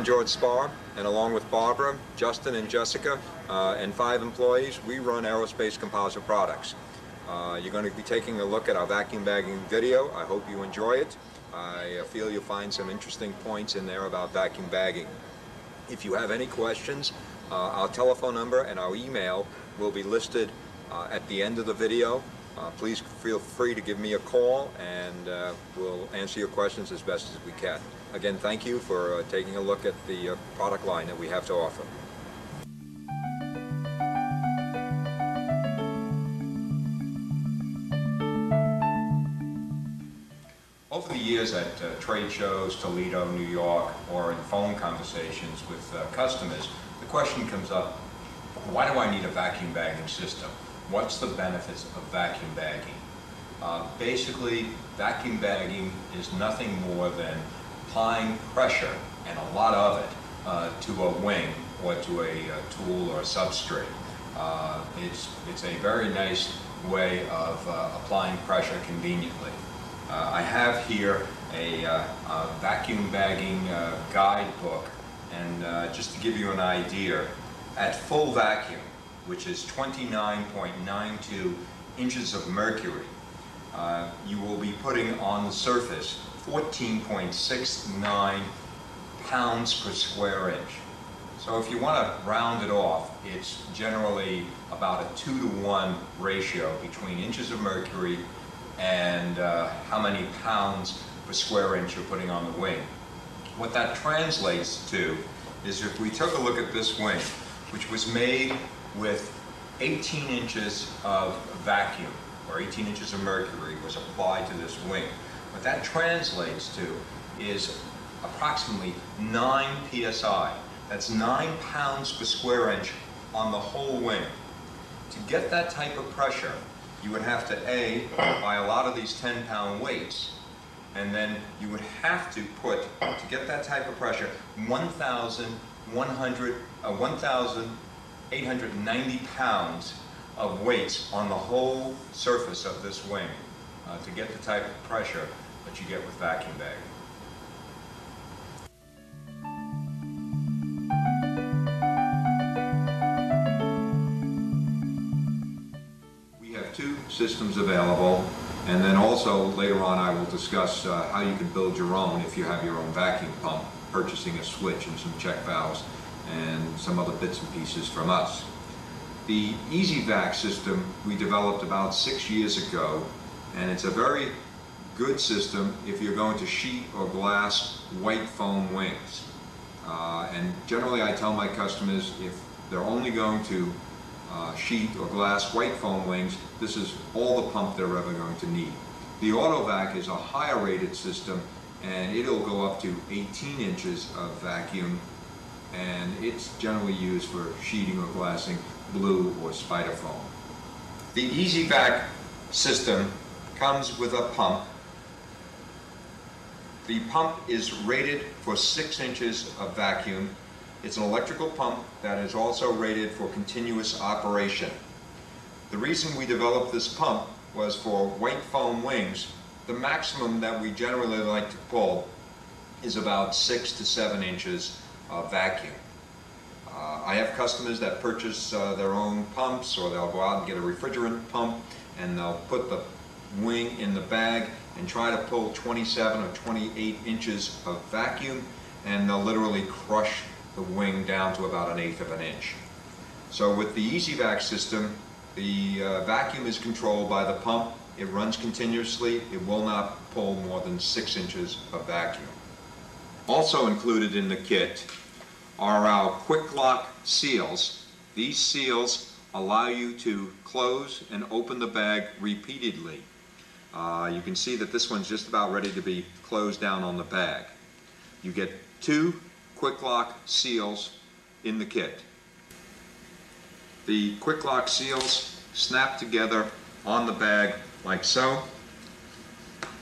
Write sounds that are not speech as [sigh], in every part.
I'm George Sparr, and along with Barbara, Justin, and Jessica, uh, and five employees, we run Aerospace Composite Products. Uh, you're going to be taking a look at our vacuum bagging video. I hope you enjoy it. I uh, feel you'll find some interesting points in there about vacuum bagging. If you have any questions, uh, our telephone number and our email will be listed uh, at the end of the video. Uh, please feel free to give me a call and we'll answer your questions as best as we can. Again, thank you for uh, taking a look at the uh, product line that we have to offer. Over the years at uh, trade shows, Toledo, New York, or in phone conversations with uh, customers, the question comes up, why do I need a vacuum bagging system? What's the benefits of vacuum bagging? Uh, basically, vacuum bagging is nothing more than applying pressure, and a lot of it, uh, to a wing or to a, a tool or a substrate. Uh, it's, it's a very nice way of uh, applying pressure conveniently. Uh, I have here a, uh, a vacuum bagging uh, guidebook, and uh, just to give you an idea, at full vacuum, which is 29.92 inches of mercury, uh, you will be putting on the surface 14.69 pounds per square inch. So if you want to round it off, it's generally about a two to one ratio between inches of mercury and uh, how many pounds per square inch you're putting on the wing. What that translates to is if we took a look at this wing, which was made with 18 inches of vacuum, or 18 inches of mercury was applied to this wing. What that translates to is approximately 9 psi. That's 9 pounds per square inch on the whole wing. To get that type of pressure, you would have to A, buy a lot of these 10 pound weights, and then you would have to put, to get that type of pressure, 1,100, uh, 1,890 pounds of weights on the whole surface of this wing uh, to get the type of pressure that you get with vacuum bagging. We have two systems available, and then also later on I will discuss uh, how you can build your own if you have your own vacuum pump, purchasing a switch and some check valves and some other bits and pieces from us. The EasyVac system we developed about six years ago, and it's a very good system if you're going to sheet or glass white foam wings. Uh, and generally I tell my customers if they're only going to uh, sheet or glass white foam wings, this is all the pump they're ever going to need. The AutoVac is a higher rated system and it'll go up to 18 inches of vacuum and it's generally used for sheeting or glassing blue or spider foam. The EasyVac system comes with a pump. The pump is rated for six inches of vacuum. It's an electrical pump that is also rated for continuous operation. The reason we developed this pump was for white foam wings. The maximum that we generally like to pull is about six to seven inches of vacuum. Uh, I have customers that purchase uh, their own pumps or they'll go out and get a refrigerant pump and they'll put the wing in the bag and try to pull 27 or 28 inches of vacuum and they'll literally crush the wing down to about an eighth of an inch. So with the EasyVac system, the uh, vacuum is controlled by the pump. It runs continuously. It will not pull more than six inches of vacuum. Also included in the kit are our quick lock seals. These seals allow you to close and open the bag repeatedly. Uh, you can see that this one's just about ready to be closed down on the bag. You get two quick lock seals in the kit. The quick lock seals snap together on the bag like so,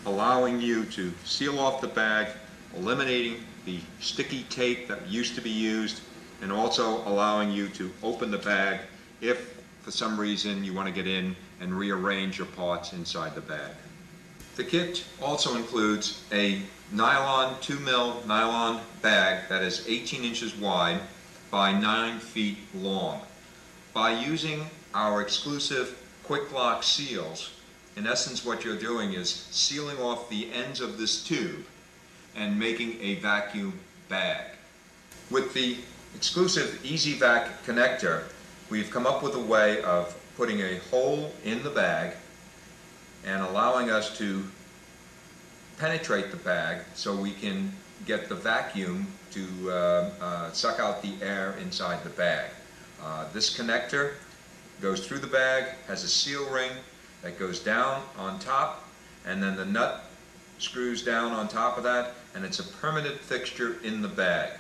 allowing you to seal off the bag, eliminating the sticky tape that used to be used, and also allowing you to open the bag if for some reason you want to get in and rearrange your parts inside the bag. The kit also includes a nylon, 2 mil nylon bag that is 18 inches wide by 9 feet long. By using our exclusive quick lock seals, in essence what you're doing is sealing off the ends of this tube and making a vacuum bag. With the exclusive EasyVac connector, we've come up with a way of putting a hole in the bag and allowing us to penetrate the bag so we can get the vacuum to uh, uh, suck out the air inside the bag. Uh, this connector goes through the bag, has a seal ring that goes down on top, and then the nut screws down on top of that, and it's a permanent fixture in the bag.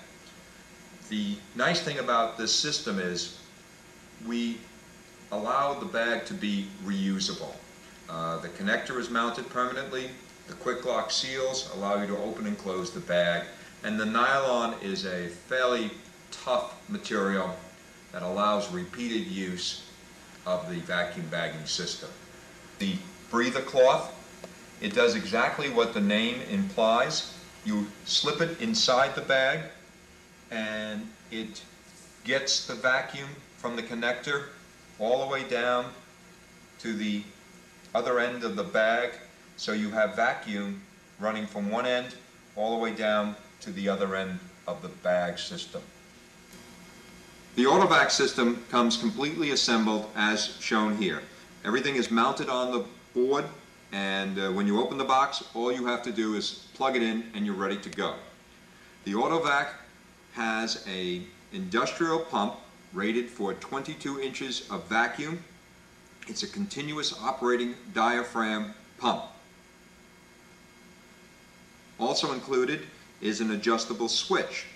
The nice thing about this system is we allow the bag to be reusable. Uh, the connector is mounted permanently, the quick lock seals allow you to open and close the bag, and the nylon is a fairly tough material that allows repeated use of the vacuum bagging system. The breather cloth, it does exactly what the name implies. You slip it inside the bag and it gets the vacuum from the connector all the way down to the other end of the bag so you have vacuum running from one end all the way down to the other end of the bag system. The AutoVac system comes completely assembled as shown here. Everything is mounted on the board and uh, when you open the box all you have to do is plug it in and you're ready to go. The AutoVac has a industrial pump rated for 22 inches of vacuum. It's a continuous operating diaphragm pump. Also included is an adjustable switch.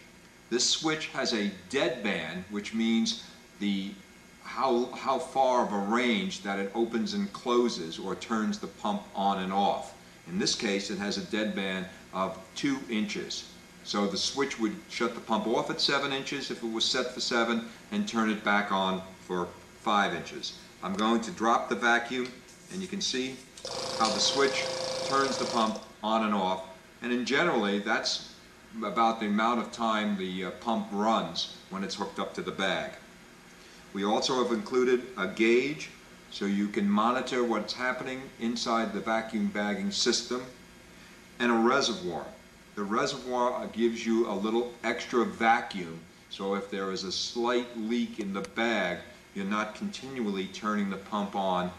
This switch has a deadband, which means the how, how far of a range that it opens and closes or turns the pump on and off. In this case, it has a deadband of two inches. So the switch would shut the pump off at seven inches if it was set for seven and turn it back on for five inches. I'm going to drop the vacuum and you can see how the switch turns the pump on and off. And in generally, that's about the amount of time the uh, pump runs when it's hooked up to the bag. We also have included a gauge so you can monitor what's happening inside the vacuum bagging system and a reservoir. The reservoir gives you a little extra vacuum so if there is a slight leak in the bag you're not continually turning the pump on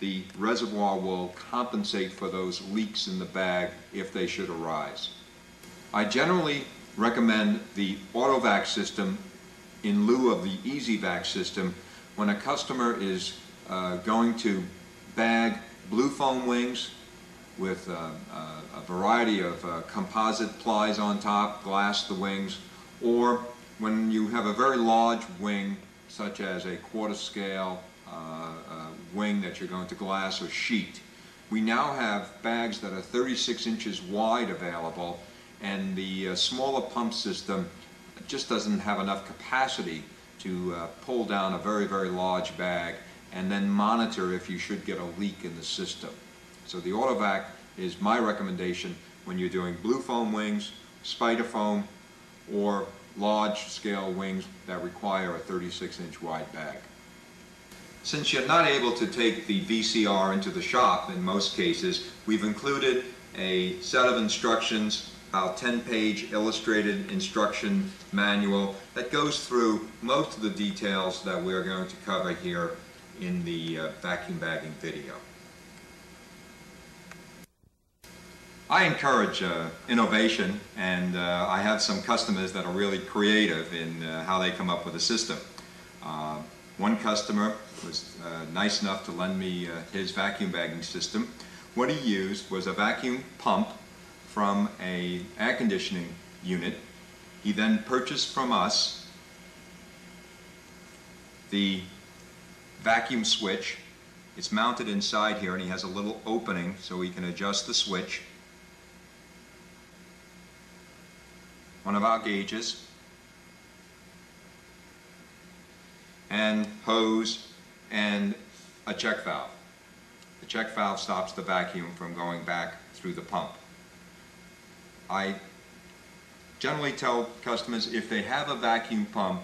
the reservoir will compensate for those leaks in the bag if they should arise. I generally recommend the AutoVac system in lieu of the EasyVac system when a customer is uh, going to bag blue foam wings with uh, uh, a variety of uh, composite plies on top, glass the wings, or when you have a very large wing such as a quarter scale uh, uh, wing that you're going to glass or sheet. We now have bags that are 36 inches wide available and the uh, smaller pump system just doesn't have enough capacity to uh, pull down a very, very large bag and then monitor if you should get a leak in the system. So the AutoVac is my recommendation when you're doing blue foam wings, spider foam, or large scale wings that require a 36 inch wide bag. Since you're not able to take the VCR into the shop in most cases, we've included a set of instructions, about 10 page illustrated instruction manual that goes through most of the details that we're going to cover here in the uh, vacuum bagging video. I encourage uh, innovation and uh, I have some customers that are really creative in uh, how they come up with a system. Uh, one customer was uh, nice enough to lend me uh, his vacuum bagging system. What he used was a vacuum pump from a air conditioning unit. He then purchased from us the vacuum switch. It's mounted inside here and he has a little opening so he can adjust the switch. One of our gauges and hose and a check valve. The check valve stops the vacuum from going back through the pump. I generally tell customers if they have a vacuum pump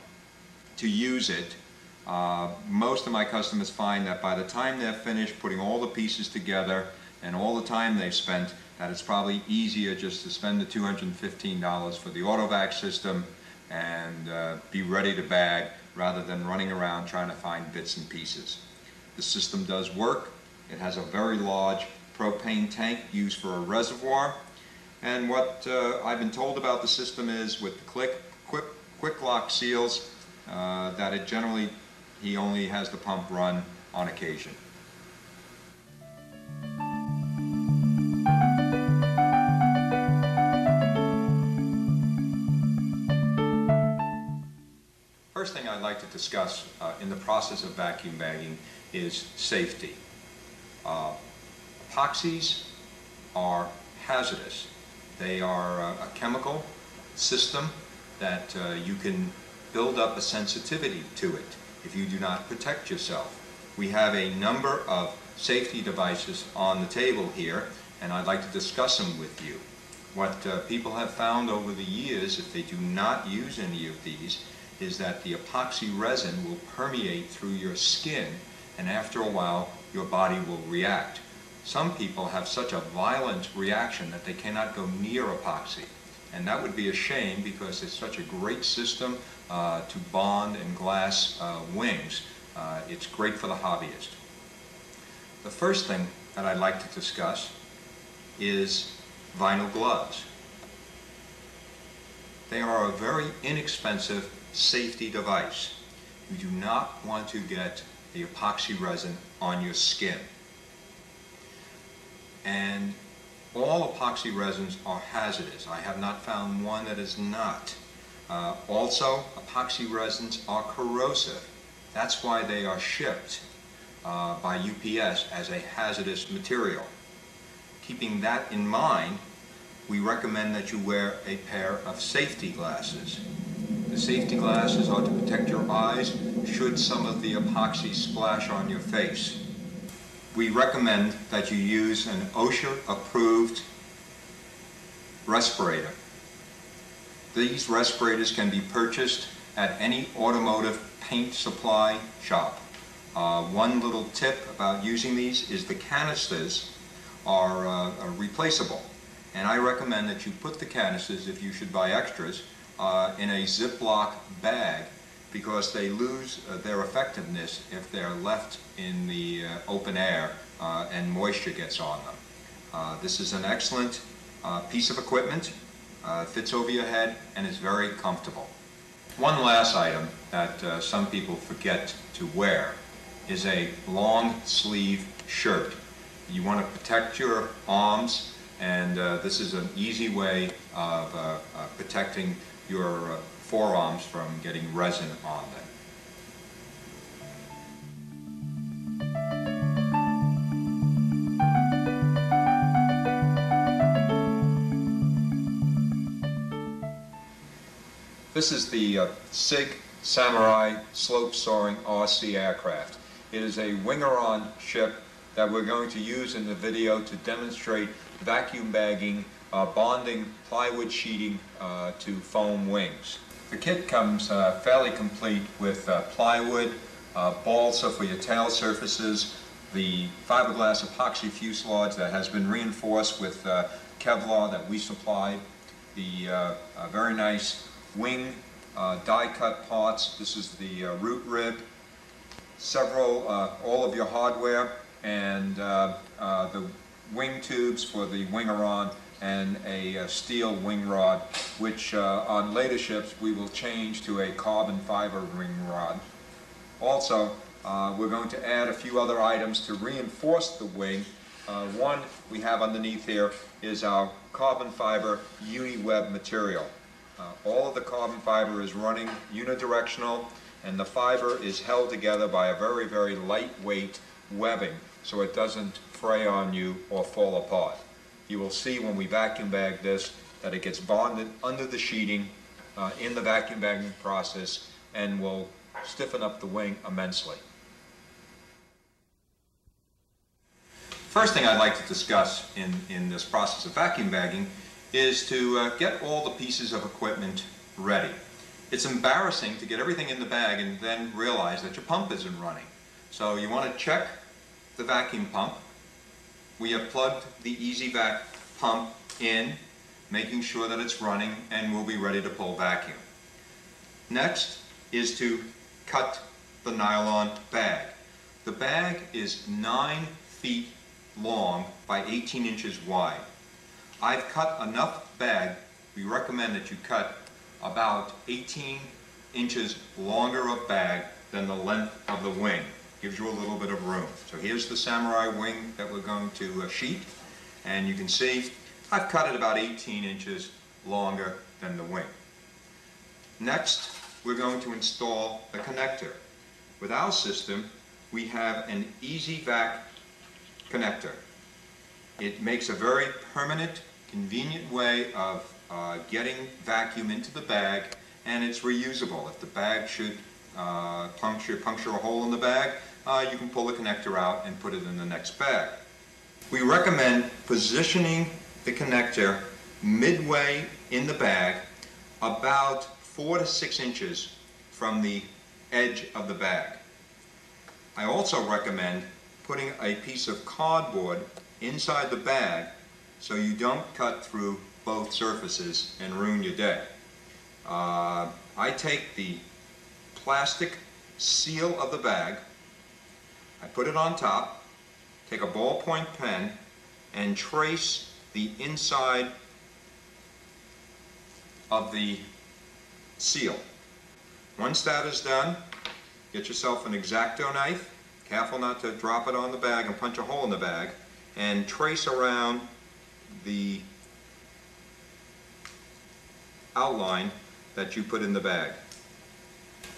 to use it. Uh, most of my customers find that by the time they're finished putting all the pieces together and all the time they've spent, that it's probably easier just to spend the $215 for the AutoVac system and uh, be ready to bag rather than running around trying to find bits and pieces. The system does work. It has a very large propane tank used for a reservoir. And what uh, I've been told about the system is with the click, quick, quick lock seals, uh, that it generally, he only has the pump run on occasion. Like to discuss uh, in the process of vacuum bagging is safety. Uh, epoxies are hazardous. They are a, a chemical system that uh, you can build up a sensitivity to it if you do not protect yourself. We have a number of safety devices on the table here, and I'd like to discuss them with you. What uh, people have found over the years, if they do not use any of these, is that the epoxy resin will permeate through your skin, and after a while, your body will react. Some people have such a violent reaction that they cannot go near epoxy. And that would be a shame because it's such a great system uh, to bond and glass uh, wings. Uh, it's great for the hobbyist. The first thing that I'd like to discuss is vinyl gloves. They are a very inexpensive safety device. You do not want to get the epoxy resin on your skin. And all epoxy resins are hazardous. I have not found one that is not. Uh, also, epoxy resins are corrosive. That's why they are shipped uh, by UPS as a hazardous material. Keeping that in mind, we recommend that you wear a pair of safety glasses. The safety glasses are to protect your eyes should some of the epoxy splash on your face. We recommend that you use an OSHA-approved respirator. These respirators can be purchased at any automotive paint supply shop. Uh, one little tip about using these is the canisters are uh, replaceable. And I recommend that you put the canisters, if you should buy extras, uh, in a Ziploc bag because they lose uh, their effectiveness if they're left in the uh, open air uh, and moisture gets on them. Uh, this is an excellent uh, piece of equipment, fits over your head, and is very comfortable. One last item that some people forget to wear is a long sleeve shirt. You want to protect your arms and uh, this is an easy way of uh, uh, protecting your uh, forearms from getting resin on them. This is the uh, SIG Samurai Slope Soaring RC aircraft. It is a Wingeron ship that we're going to use in the video to demonstrate vacuum bagging bonding plywood sheeting uh, to foam wings. The kit comes uh, fairly complete with uh, plywood, uh, balsa for your tail surfaces, the fiberglass epoxy fuselage that has been reinforced with uh, Kevlar that we supplied, the very nice wing die cut parts, this is the root rib, several, all of your hardware, and the wing tubes for the Wingeron and a, a steel wing rod, which uh, on later ships we will change to a carbon fiber wing rod. Also, uh, we're going to add a few other items to reinforce the wing. Uh, one we have underneath here is our carbon fiber UniWeb material. Uh, all of the carbon fiber is running unidirectional and the fiber is held together by a very, very lightweight webbing so it doesn't fray on you or fall apart. You will see when we vacuum bag this that it gets bonded under the sheeting uh, in the vacuum bagging process and will stiffen up the wing immensely. First thing I'd like to discuss in, in this process of vacuum bagging is to uh, get all the pieces of equipment ready. It's embarrassing to get everything in the bag and then realize that your pump isn't running. So you want to check the vacuum pump. We have plugged the EasyVac pump in, making sure that it's running and we'll be ready to pull vacuum. Next is to cut the nylon bag. The bag is 9 feet long by 18 inches wide. I've cut enough bag, we recommend that you cut about 18 inches longer of bag than the length of the wing. Gives you a little bit of room. So here's the Samurai wing that we're going to uh, sheet, and you can see I've cut it about 18 inches longer than the wing. Next, we're going to install the connector. With our system, we have an EasyVac connector. It makes a very permanent, convenient way of uh, getting vacuum into the bag, and it's reusable. If the bag should uh, puncture, puncture a hole in the bag, uh, you can pull the connector out and put it in the next bag. We recommend positioning the connector midway in the bag about four to six inches from the edge of the bag. I also recommend putting a piece of cardboard inside the bag so you don't cut through both surfaces and ruin your day. Uh, I take the plastic seal of the bag, I put it on top, take a ballpoint pen and trace the inside of the seal. Once that is done, get yourself an X-Acto knife, careful not to drop it on the bag and punch a hole in the bag, and trace around the outline that you put in the bag.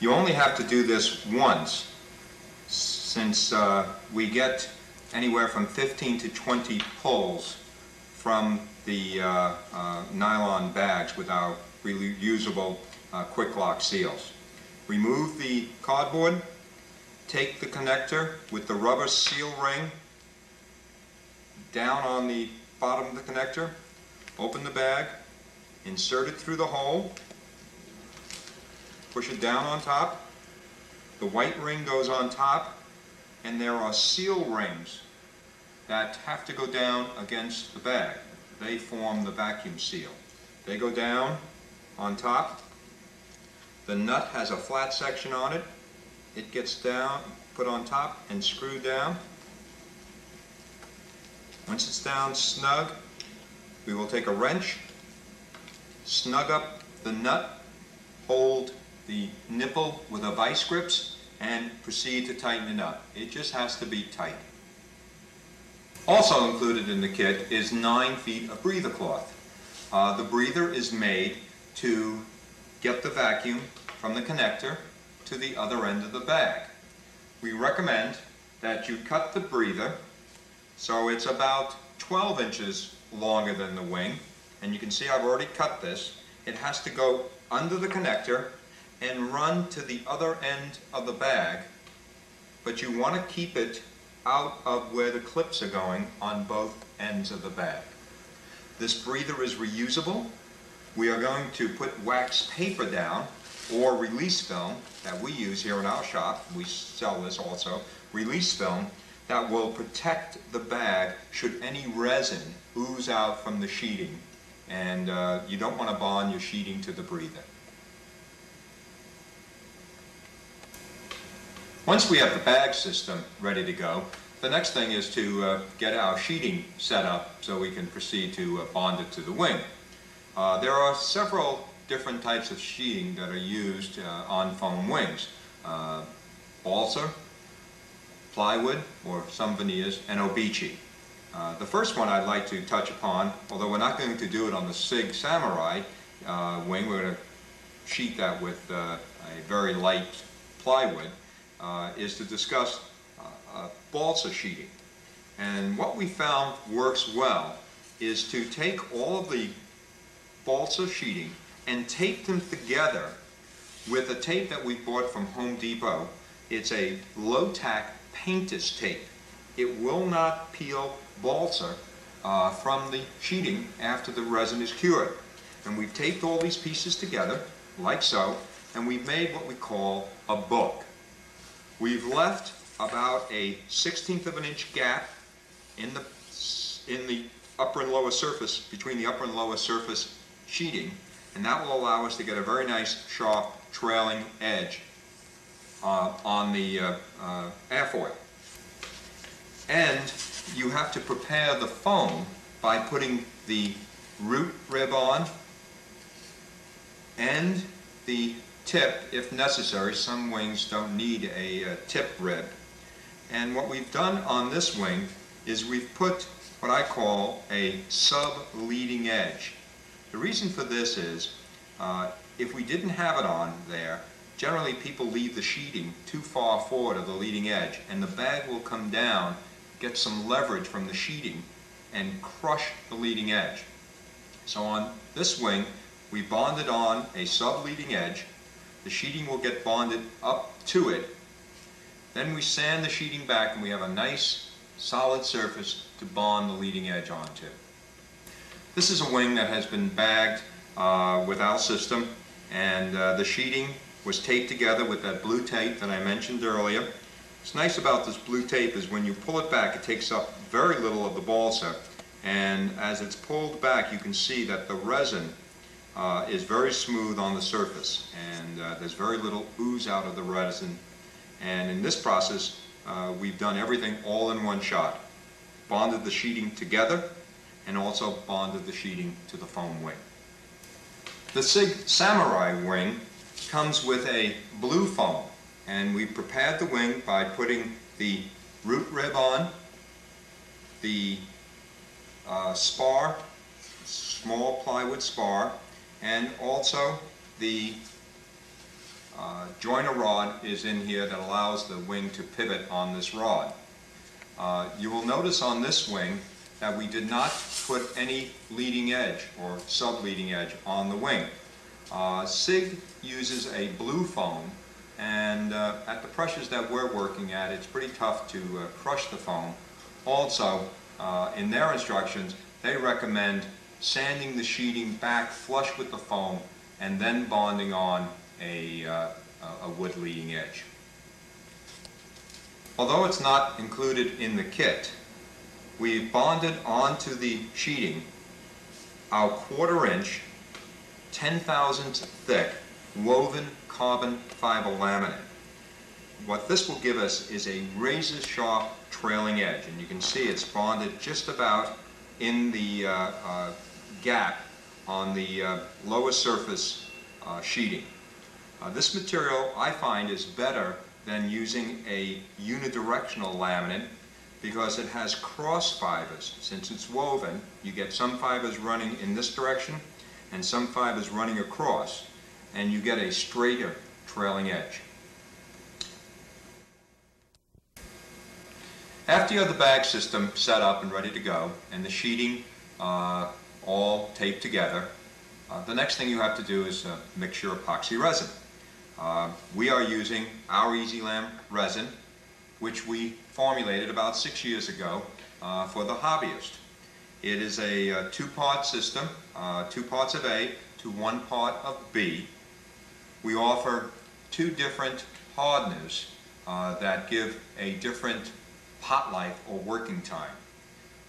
You only have to do this once since uh, we get anywhere from 15 to 20 pulls from the uh, uh, nylon bags with our reusable uh, quick lock seals. Remove the cardboard, take the connector with the rubber seal ring down on the bottom of the connector, open the bag, insert it through the hole, push it down on top, the white ring goes on top, and there are seal rings that have to go down against the bag. They form the vacuum seal. They go down on top. The nut has a flat section on it. It gets down, put on top, and screwed down. Once it's down snug, we will take a wrench, snug up the nut, hold the nipple with a vice grips, and proceed to tighten it up. It just has to be tight. Also included in the kit is 9 feet of breather cloth. Uh, the breather is made to get the vacuum from the connector to the other end of the bag. We recommend that you cut the breather so it's about 12 inches longer than the wing. And you can see I've already cut this. It has to go under the connector and run to the other end of the bag. But you want to keep it out of where the clips are going on both ends of the bag. This breather is reusable. We are going to put wax paper down or release film that we use here in our shop. We sell this also. Release film that will protect the bag should any resin ooze out from the sheeting. And uh, you don't want to bond your sheeting to the breather. Once we have the bag system ready to go, the next thing is to uh, get our sheeting set up so we can proceed to uh, bond it to the wing. Uh, there are several different types of sheeting that are used uh, on foam wings. Uh, balsa, plywood, or some veneers, and Obeechi. Uh, the first one I'd like to touch upon, although we're not going to do it on the SIG Samurai wing, we're going to sheet that with a very light plywood, uh, is to discuss uh, uh, balsa sheeting. And what we found works well is to take all of the balsa sheeting and tape them together with a tape that we bought from Home Depot. It's a low-tack painter's tape. it will not peel balsa uh, from the sheeting after the resin is cured. And we've taped all these pieces together, like so, and we've made what we call a book. We've left about a 16th of an inch gap in the, in the upper and lower surface, between the upper and lower surface sheeting, and that will allow us to get a very nice, sharp, trailing edge uh, on the uh, uh, airfoil. And you have to prepare the foam by putting the root rib on and the tip if necessary. Some wings don't need a, a tip rib. And what we've done on this wing is we've put what I call a sub-leading edge. The reason for this is uh, if we didn't have it on there, generally people leave the sheeting too far forward of the leading edge and the bag will come down, get some leverage from the sheeting and crush the leading edge. So on this wing, we bonded on a sub-leading edge. The sheeting will get bonded up to it. Then we sand the sheeting back and we have a nice solid surface to bond the leading edge onto. This is a wing that has been bagged uh, with Alsystem and uh, the sheeting was taped together with that blue tape that I mentioned earlier. What's nice about this blue tape is when you pull it back it takes up very little of the balsa and as it's pulled back you can see that the resin uh, is very smooth on the surface and uh, there's very little ooze out of the resin and in this process uh, we've done everything all in one shot. Bonded the sheeting together and also bonded the sheeting to the foam wing. The SIG Samurai wing comes with a blue foam and we prepared the wing by putting the root rib on, the uh, spar, small plywood spar, and also the uh, joiner rod is in here that allows the wing to pivot on this rod. Uh, you will notice on this wing that we did not put any leading edge or sub-leading edge on the wing. Uh, SIG uses a blue foam and uh, at the pressures that we're working at it's pretty tough to uh, crush the foam. Also uh, in their instructions they recommend sanding the sheeting back flush with the foam and then bonding on a, uh, a wood leading edge. Although it's not included in the kit, we've bonded onto the sheeting our quarter inch, 10 thousandths thick woven carbon fiber laminate. What this will give us is a razor sharp trailing edge and you can see it's bonded just about in the uh, uh, gap on the uh, lower surface uh, sheeting. Uh, this material I find is better than using a unidirectional laminate because it has cross fibers. Since it's woven, you get some fibers running in this direction and some fibers running across, and you get a straighter trailing edge. After you have the bag system set up and ready to go, and the sheeting uh, all taped together, uh, the next thing you have to do is uh, mix your epoxy resin. Uh, we are using our EasyLam resin, which we formulated about six years ago uh, for the hobbyist. It is a, uh, two-part system, uh, two parts of A to one part of B. We offer two different hardeners that give a different pot life or working time.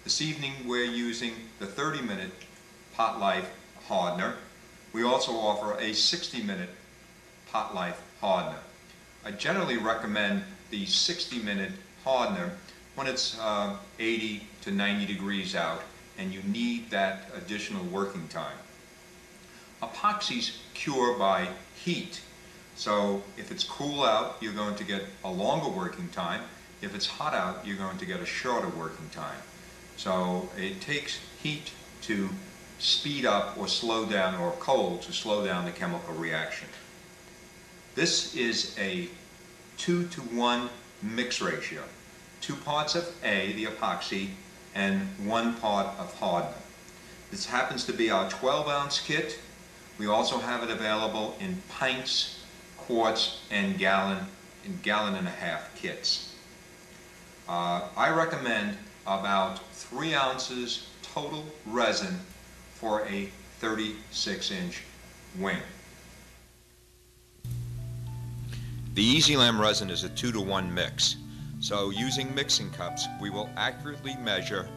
This evening we're using the 30-minute pot life hardener. We also offer a 60-minute pot life hardener. I generally recommend the 60 minute hardener when it's uh, 80 to 90 degrees out and you need that additional working time. Epoxies cure by heat. So if it's cool out, you're going to get a longer working time. If it's hot out, you're going to get a shorter working time. So it takes heat to speed up or slow down, or cold to slow down the chemical reaction. This is a 2 to 1 mix ratio. Two parts of A, the epoxy, and one part of hardener. This happens to be our 12 ounce kit. We also have it available in pints, quarts, and gallon, and gallon and a half kits. Uh, I recommend about three ounces total resin for a 36-inch wing. The Easy Lam resin is a two to one mix. So using mixing cups, we will accurately measure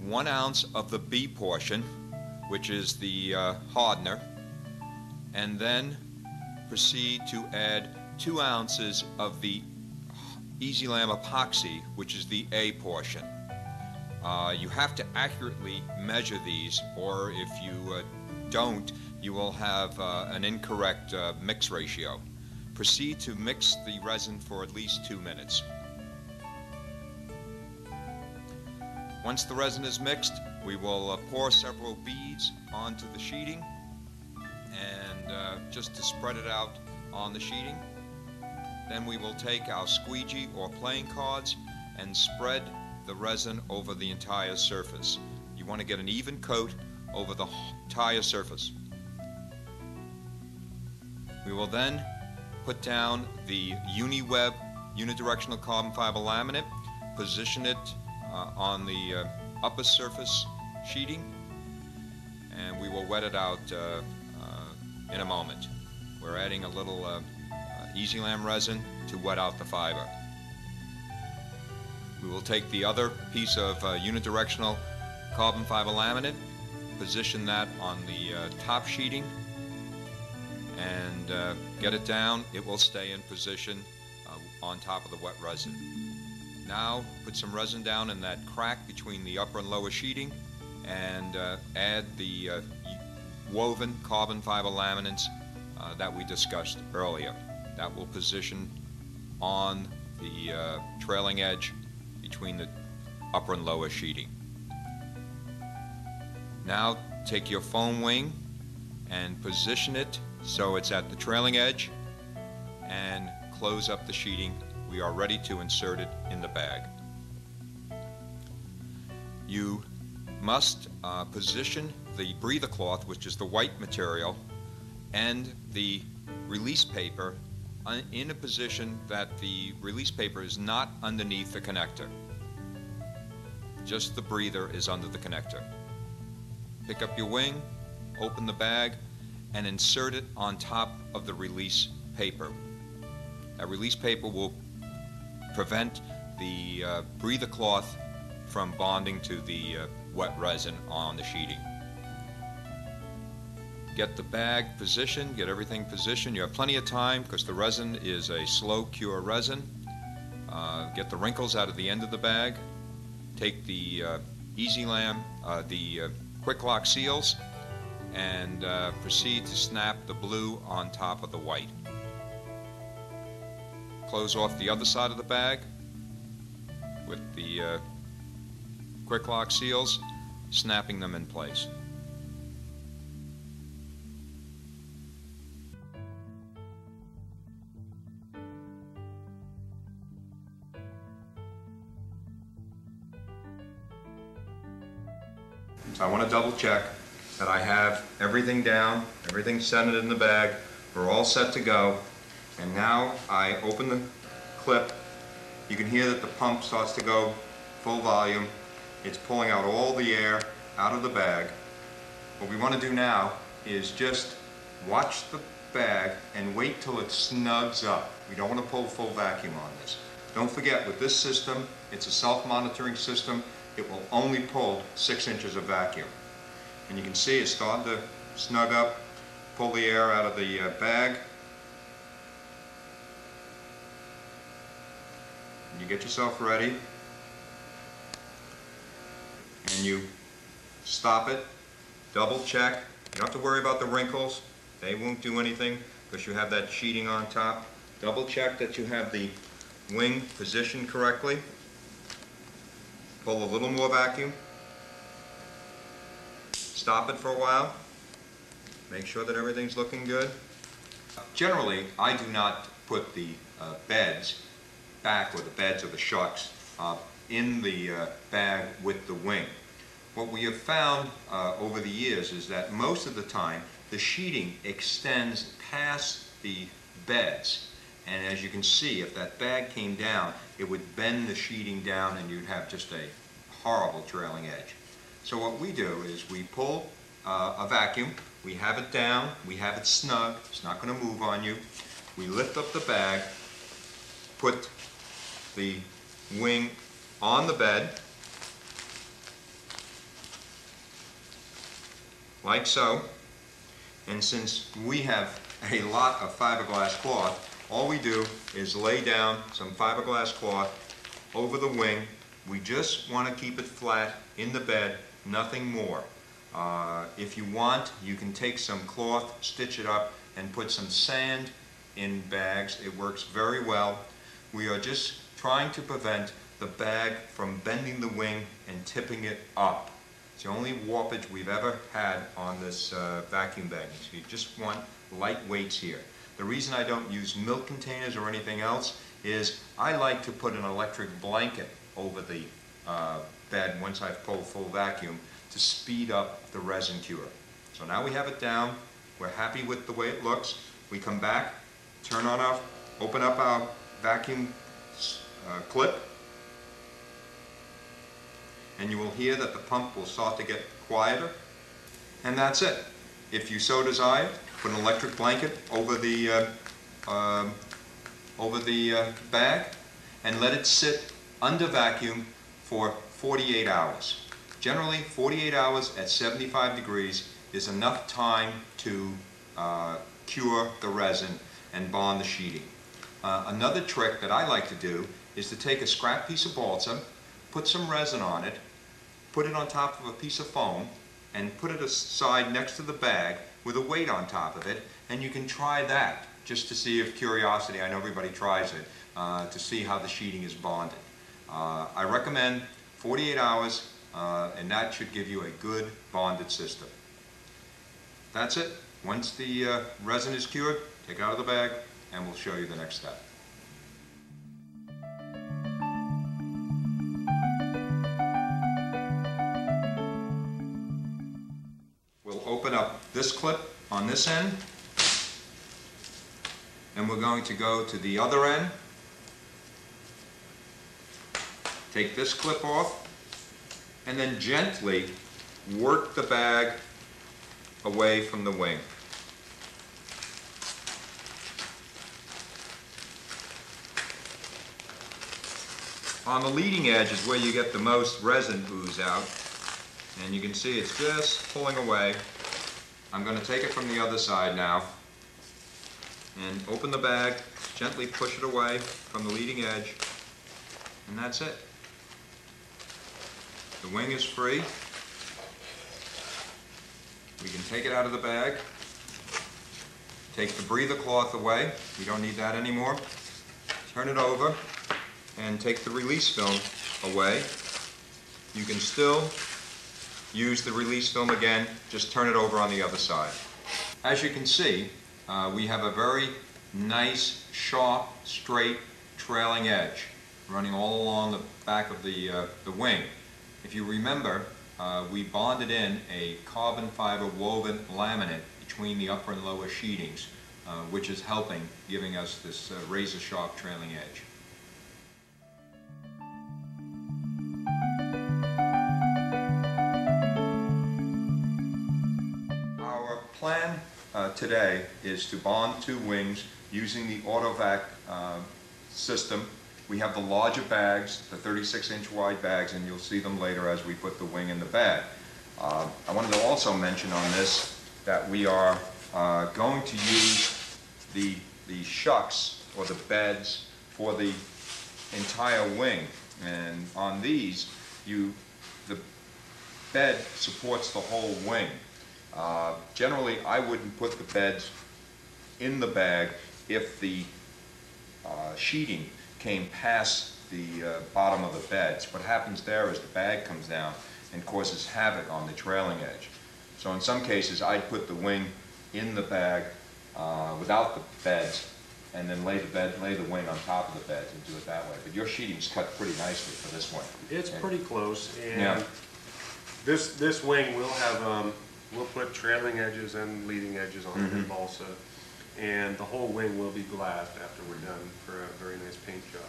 one ounce of the B portion, which is the uh, hardener, and then proceed to add two ounces of the Easy Lam epoxy, which is the A portion. Uh, you have to accurately measure these, or if you uh, don't, you will have uh, an incorrect uh, mix ratio. Proceed to mix the resin for at least two minutes. Once the resin is mixed, we will uh, pour several beads onto the sheeting and uh, just to spread it out on the sheeting. Then we will take our squeegee or playing cards and spread the resin over the entire surface. You want to get an even coat over the entire surface. We will then put down the UniWeb unidirectional carbon fiber laminate, position it uh, on the uh, upper surface sheeting, and we will wet it out uh, uh in a moment. We're adding a little uh, uh, Easy Lam resin to wet out the fiber. We will take the other piece of unidirectional carbon fiber laminate, position that on the top sheeting, and uh, get it down, it will stay in position uh, on top of the wet resin. Now put some resin down in that crack between the upper and lower sheeting and uh, add the uh, woven carbon fiber laminates uh, that we discussed earlier. That will position on the uh, trailing edge between the upper and lower sheeting. Now take your foam wing and position it so it's at the trailing edge and close up the sheeting. We are ready to insert it in the bag. You must uh, position the breather cloth, which is the white material, and the release paper uh, in a position that the release paper is not underneath the connector. Just the breather is under the connector. Pick up your wing, open the bag, and insert it on top of the release paper. That release paper will prevent the uh, breather cloth from bonding to the uh, wet resin on the sheeting. Get the bag positioned, get everything positioned. You have plenty of time because the resin is a slow cure resin. Uh, get the wrinkles out of the end of the bag. Take the uh, Easy Lam, uh, the uh, quick lock seals, and uh, proceed to snap the blue on top of the white. Close off the other side of the bag with the uh, quick lock seals, snapping them in place. I want to double check that I have everything down, everything centered in the bag. We're all set to go. And now I open the clip. You can hear that the pump starts to go full volume. It's pulling out all the air out of the bag. What we want to do now is just watch the bag and wait till it snugs up. We don't want to pull full vacuum on this. Don't forget, with this system, it's a self-monitoring system. It will only pull six inches of vacuum. And you can see it's starting to snug up, pull the air out of the uh, bag. And you get yourself ready. And you stop it, double check. You don't have to worry about the wrinkles. They won't do anything because you have that sheeting on top. Double check that you have the wing positioned correctly. Pull a little more vacuum. Stop it for a while. Make sure that everything's looking good. Generally, I do not put the uh, beds back, or the beds or the shucks, uh, in the uh, bag with the wing. What we have found uh, over the years is that most of the time the sheeting extends past the beds And as you can see, if that bag came down, it would bend the sheeting down and you'd have just a horrible trailing edge. So what we do is we pull uh, a vacuum, we have it down, we have it snug, it's not going to move on you. We lift up the bag, put the wing on the bed, like so. And since we have a lot of fiberglass cloth, all we do is lay down some fiberglass cloth over the wing. We just want to keep it flat in the bed, nothing more. Uh, If you want, you can take some cloth, stitch it up, and put some sand in bags. It works very well. We are just trying to prevent the bag from bending the wing and tipping it up. It's the only warpage we've ever had on this uh, vacuum bag. So you just want light weights here. The reason I don't use milk containers or anything else is I like to put an electric blanket over the uh, bed once I've pulled full vacuum to speed up the resin cure. So now we have it down, we're happy with the way it looks. We come back, turn on our, open up our vacuum uh, clip, and you will hear that the pump will start to get quieter, and that's it. If you so desire, put an electric blanket over the, uh, um, over the uh, bag and let it sit under vacuum for 48 hours. Generally, 48 hours at 75 degrees is enough time to uh, cure the resin and bond the sheeting. Uh, Another trick that I like to do is to take a scrap piece of balsa, put some resin on it, put it on top of a piece of foam, and put it aside next to the bag with a weight on top of it, and you can try that, just to see if curiosity, I know everybody tries it, uh, to see how the sheeting is bonded. Uh, I recommend 48 hours, uh, and that should give you a good bonded system. That's it. Once the uh, resin is cured, take it out of the bag, and we'll show you the next step. This clip on this end, and we're going to go to the other end. Take this clip off, and then gently work the bag away from the wing. On the leading edge is where you get the most resin ooze out. And you can see it's just pulling away. I'm going to take it from the other side now. And open the bag, gently push it away from the leading edge. And that's it. The wing is free. We can take it out of the bag. Take the breather cloth away. We don't need that anymore. Turn it over and take the release film away. You can still use the release film again, just turn it over on the other side. As you can see, uh, we have a very nice, sharp, straight, trailing edge running all along the back of the, uh, the wing. If you remember, uh, we bonded in a carbon fiber woven laminate between the upper and lower sheetings, uh, which is helping, giving us this uh, razor sharp trailing edge. Plan uh, today is to bond two wings using the AutoVac uh, system. We have the larger bags, the 36-inch wide bags, and you'll see them later as we put the wing in the bag. Uh, I wanted to also mention on this that we are uh, going to use the, the shucks or the beds for the entire wing. And on these, you, the bed supports the whole wing. Uh, Generally, I wouldn't put the beds in the bag if the uh, sheeting came past the uh, bottom of the beds. What happens there is the bag comes down and causes havoc on the trailing edge. So in some cases, I'd put the wing in the bag uh, without the beds, and then lay the bed, lay the wing on top of the beds and do it that way. But your sheeting's cut pretty nicely for this one. It's pretty close, Yeah. and this, this wing will have, um, we'll put trailing edges and leading edges on it in Mhm. balsa. and the whole wing will be glassed after we're done for a very nice paint job.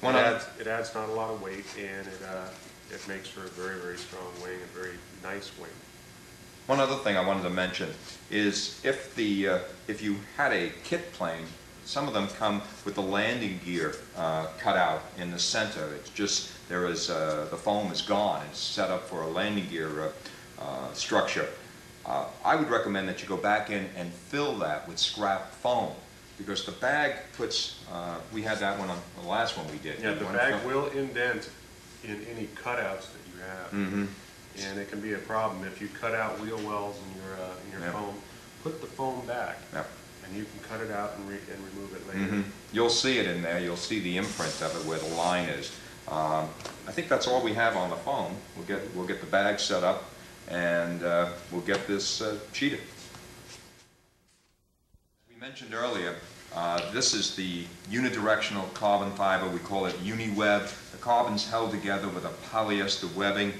One It adds, it adds not a lot of weight, and it, uh, it makes for a very, very strong wing, a very nice wing. One other thing I wanted to mention is if the, uh, if you had a kit plane, some of them come with the landing gear uh, cut out in the center. It's just, there is, uh, the foam is gone. It's set up for a landing gear uh, uh, structure. Uh, I would recommend that you go back in and fill that with scrap foam because the bag puts, uh, we had that one on the last one we did. Yeah, the bag will indent in any cutouts that you have. Mhm. And it can be a problem if you cut out wheel wells in your, uh, in your Yeah. foam. Put the foam back, Yeah. and you can cut it out and re, and remove it later. You'll see it in there, you'll see the imprint of it where the line is. Um, I think that's all we have on the foam. We'll get, we'll get the bag set up and uh, we'll get this uh, sheeted. We mentioned earlier, uh, this is the unidirectional carbon fiber, we call it UniWeb. The carbon's held together with a polyester webbing.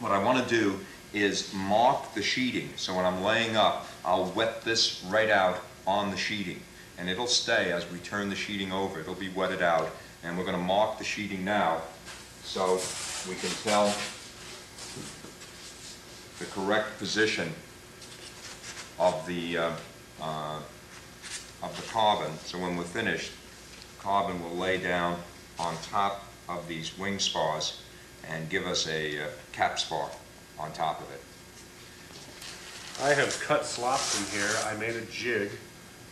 What I want to do is mark the sheeting, so when I'm laying up, I'll wet this right out on the sheeting, and it'll stay as we turn the sheeting over, it'll be wetted out, and we're going to mark the sheeting now, so we can tell the correct position of the, uh, uh, of the carbon, so when we're finished, carbon will lay down on top of these wing spars and give us a uh, cap spar on top of it. I have cut slops in here. I made a jig,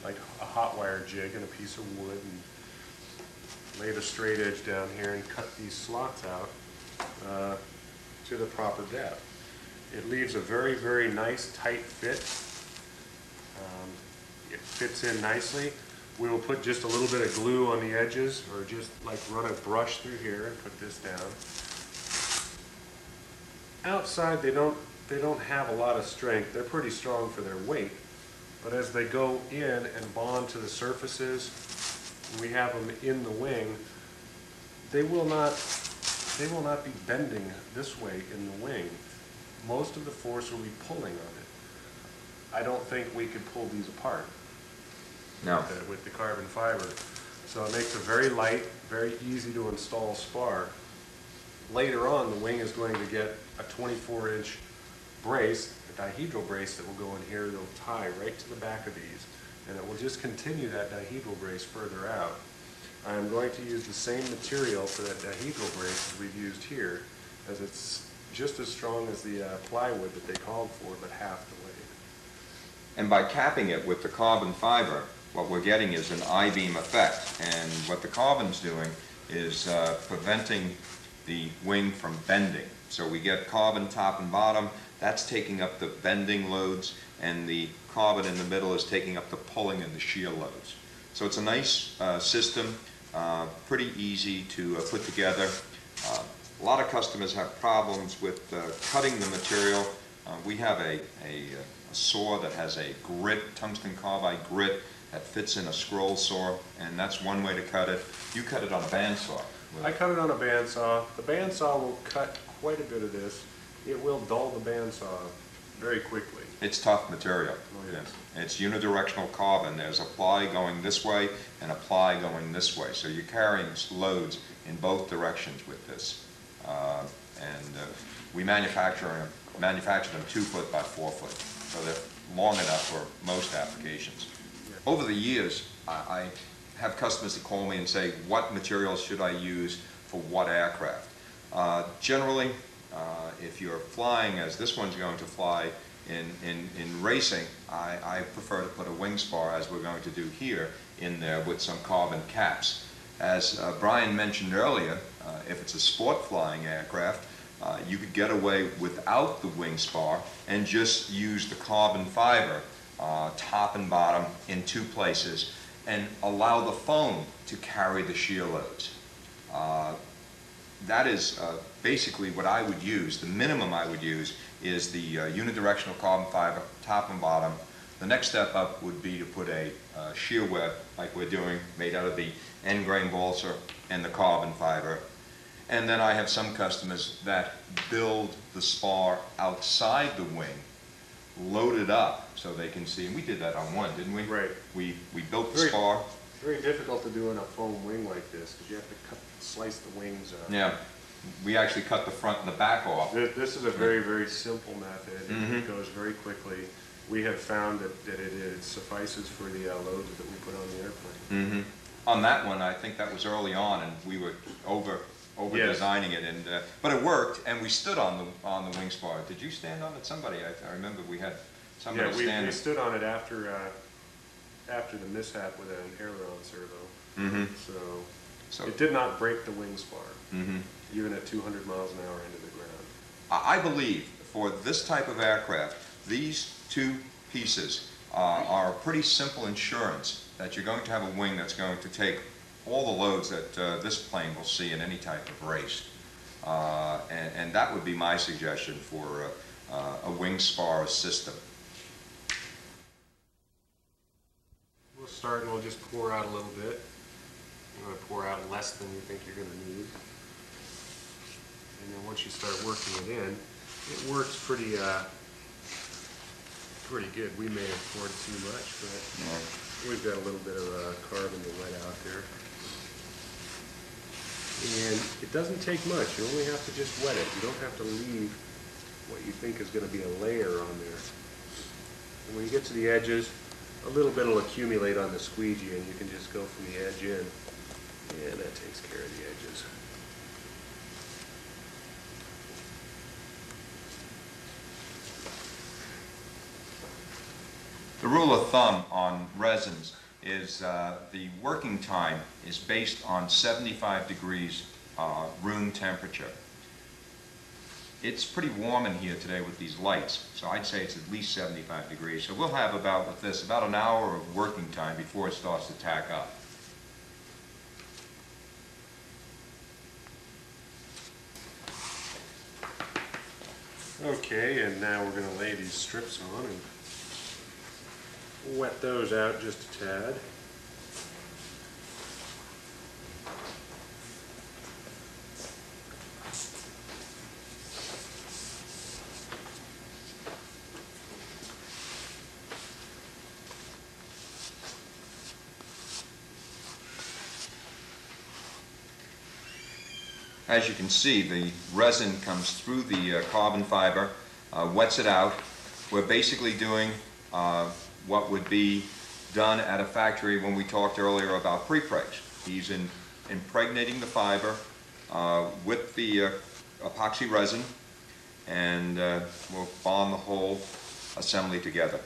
like a hot wire jig and a piece of wood and laid a straight edge down here and cut these slots out uh, to the proper depth. It leaves a very, very nice tight fit. Um, It fits in nicely. We will put just a little bit of glue on the edges or just like run a brush through here and put this down. Outside, they don't, they don't have a lot of strength. They're pretty strong for their weight. But as they go in and bond to the surfaces, we have them in the wing, they will not, they will not be bending this way in the wing. Most of the force will be pulling on it. I don't think we could pull these apart Now, with uh, the- with the carbon fiber. So it makes a very light, very easy to install spar. Later on, the wing is going to get a 24-inch brace, a dihedral brace that will go in here, that'll tie right to the back of these, and it will just continue that dihedral brace further out. I'm going to use the same material for that dihedral brace as we've used here, as it's just as strong as the uh, plywood that they called for, but half the weight. and by capping it with the carbon fiber, what we're getting is an I-beam effect. And what the carbon's doing is uh, preventing the wing from bending. So we get carbon top and bottom, that's taking up the bending loads, and the carbon in the middle is taking up the pulling and the shear loads. So it's a nice uh, system, uh, pretty easy to uh, put together. A lot of customers have problems with uh, cutting the material. Uh, We have a, a a saw that has a grit, tungsten carbide grit, that fits in a scroll saw, and that's one way to cut it. You cut it on a bandsaw. I cut it on a bandsaw. The bandsaw will cut quite a bit of this. It will dull the bandsaw very quickly. It's tough material. Oh, yes. It's unidirectional carbon. There's a ply going this way and a ply going this way. So you're carrying loads in both directions with this. Uh, And uh, we manufacture, manufacture them two foot by four foot, so they're long enough for most applications. Over the years, I I have customers that call me and say, what materials should I use for what aircraft? Uh, Generally, uh, if you're flying, as this one's going to fly in, in, in racing, I, I prefer to put a wing spar, as we're going to do here, in there with some carbon caps. As uh, Brian mentioned earlier, uh, if it's a sport flying aircraft, uh, you could get away without the wing spar and just use the carbon fiber, uh, top and bottom, in two places, and allow the foam to carry the shear loads. Uh, that is uh, basically what I would use. The minimum I would use is the uh, unidirectional carbon fiber, top and bottom. The next step up would be to put a shear web, like we're doing, made out of the end grain balsa and the carbon fiber. And then I have some customers that build the spar outside the wing loaded up so they can see, and we did that on one, didn't we? Right. We, we built the Very- spar, Very difficult to do on a foam wing like this, because you have to cut, slice the wings up. yeah, we actually cut the front and the back off. This, this is a very, very simple method. It- Mhm. It goes very quickly. We have found that, that it it suffices for the uh, loads that we put on the airplane. hmm On that one, I think that was early on, and we were over, over Yes. designing it, and, uh, but it worked, and we stood on the, on the wing spar. Did you stand on it? Somebody, I, I remember we had somebody Yeah, we, we stand. stood on it after, uh, after the mishap with an aileron servo. hmm So so, it did not break the wing spar, hmm even at 200 miles an hour into the ground. I I believe for this type of aircraft, these two pieces uh, are pretty simple insurance that you're going to have a wing that's going to take all the loads that uh, this plane will see in any type of race. Uh, And, and that would be my suggestion for uh, uh, a wing spar system. We'll start and we'll just pour out a little bit. You're gonna pour out less than you think you're gonna need. And then once you start working it in, it works pretty, uh, pretty good. We may have poured too much, but we've got a little bit of uh, carbon to wet out there. And it doesn't take much. You only have to just wet it. You don't have to leave what you think is gonna be a layer on there. And when you get to the edges, a little bit will accumulate on the squeegee and you can just go from the edge in. And that takes care of the edges. The rule of thumb on resins is uh, the working time is based on 75 degrees uh, room temperature. It's pretty warm in here today with these lights, so I'd say it's at least 75 degrees. So we'll have about, with this, about an hour of working time before it starts to tack up. Okay, and now we're gonna lay these strips on wet those out just a tad. As you can see, the resin comes through the uh, carbon fiber, uh, wets it out. We're basically doing uh, what would be done at a factory when we talked earlier about prepregs. He's in- impregnating the fiber uh, with the uh, epoxy resin, and uh, we'll bond the whole assembly together.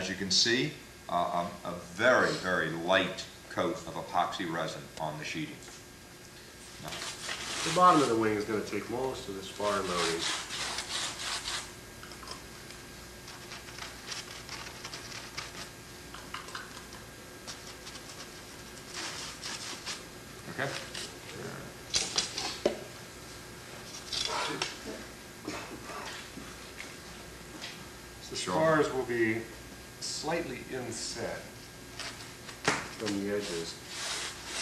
As you can see, uh, a a very, very light coat of epoxy resin on the sheeting. The bottom of the wing is gonna take most of the spar loading. Okay? The Sure. spars will be slightly inset from the edges,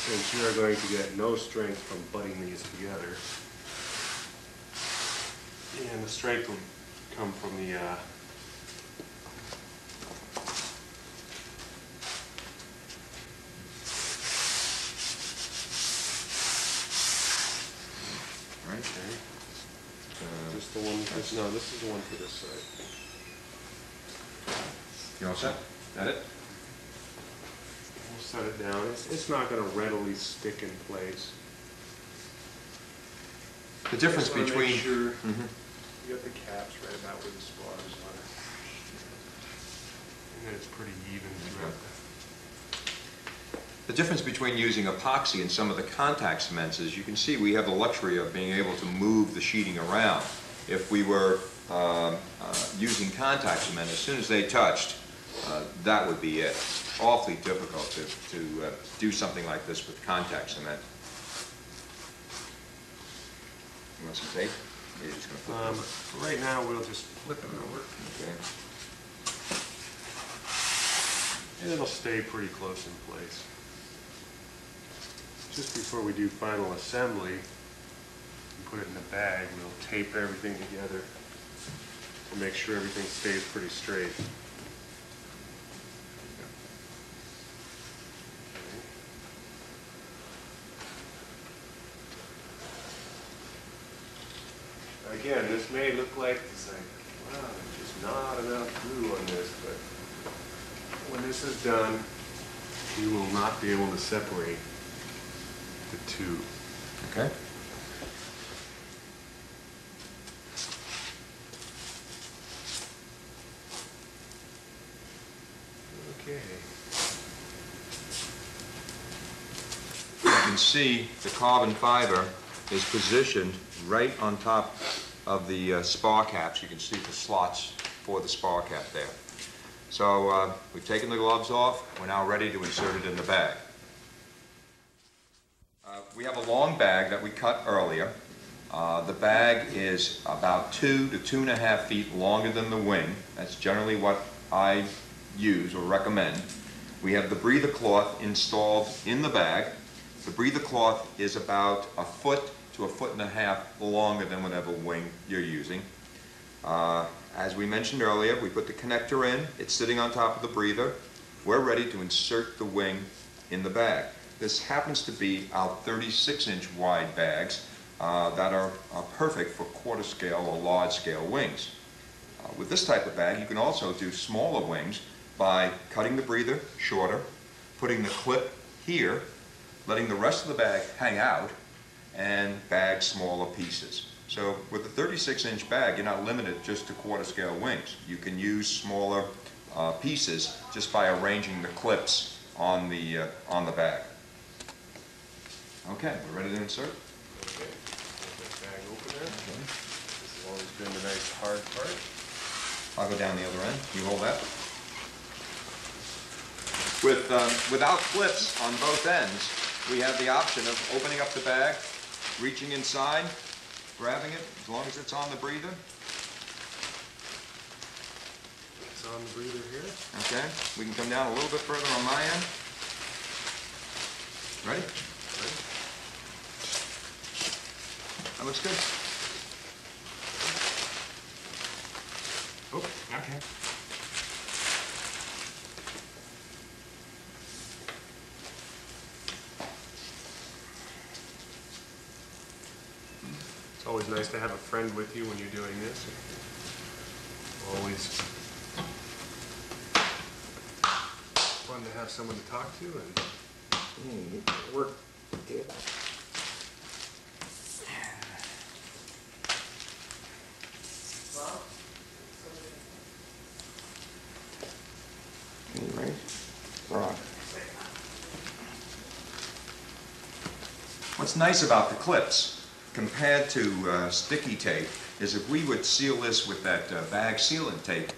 since you are going to get no strength from butting these together. And the strength will come from the, uh, Right? okay, Uh, just the one, this, no, this is the one for this side. You all set? That it? We'll set it down, it's, it's not gonna readily stick in place. The difference Just wanna make between... sure Mhm. You got the caps right about where the spars are. And then it's pretty even throughout the The difference between using epoxy and some of the contact cements is you can see we have the luxury of being able to move the sheeting around. If we were um, uh, using contact cement, as soon as they touched, uh, that would be it. awfully difficult to, to uh, do something like this with contact cement. You want some tape? You're just gonna flip it Um, over? right now, we'll just flip it over. Okay. And it'll stay pretty close in place. Just before we do final assembly, and put it in the bag, we'll tape everything together to make sure everything stays pretty straight. Again, this may look like, it's like, wow, there's just not enough glue on this, but when this is done, you will not be able to separate the two. Okay. Okay. You can see the carbon fiber is positioned right on top of the uh, spar caps. You can see the slots for the spar cap there. So uh, we've taken the gloves off. We're now ready to insert it in the bag. Uh, We have a long bag that we cut earlier. Uh, The bag is about two to two and a half feet longer than the wing. That's generally what I use or recommend. We have the breather cloth installed in the bag. The breather cloth is about a foot to a foot and a half longer than whatever wing you're using. Uh, As we mentioned earlier, we put the connector in, it's sitting on top of the breather. We're ready to insert the wing in the bag. This happens to be our 36-inch wide bags uh, that are are perfect for quarter scale or large scale wings. Uh, With this type of bag, you can also do smaller wings by cutting the breather shorter, putting the clip here, letting the rest of the bag hang out, and bag smaller pieces. So with a 36-inch bag, you're not limited just to quarter-scale wings. You can use smaller uh, pieces just by arranging the clips on the, uh, on the bag. Okay, we're ready to insert? Okay. Get that bag opener. This has always been the nice hard part. I'll go down the other end. You hold that. With, um, without clips on both ends, we have the option of opening up the bag, reaching inside, grabbing it, as long as it's on the breather. It's on the breather here. Okay, we can come down a little bit further on my end. Ready? Ready. That looks good. Oh, okay. Always nice to have a friend with you when you're doing this. Always fun to have someone to talk to and hmm, work together. Can you? Rock. What's nice about the clips compared to uh, sticky tape is if we would seal this with that uh, bag sealant tape,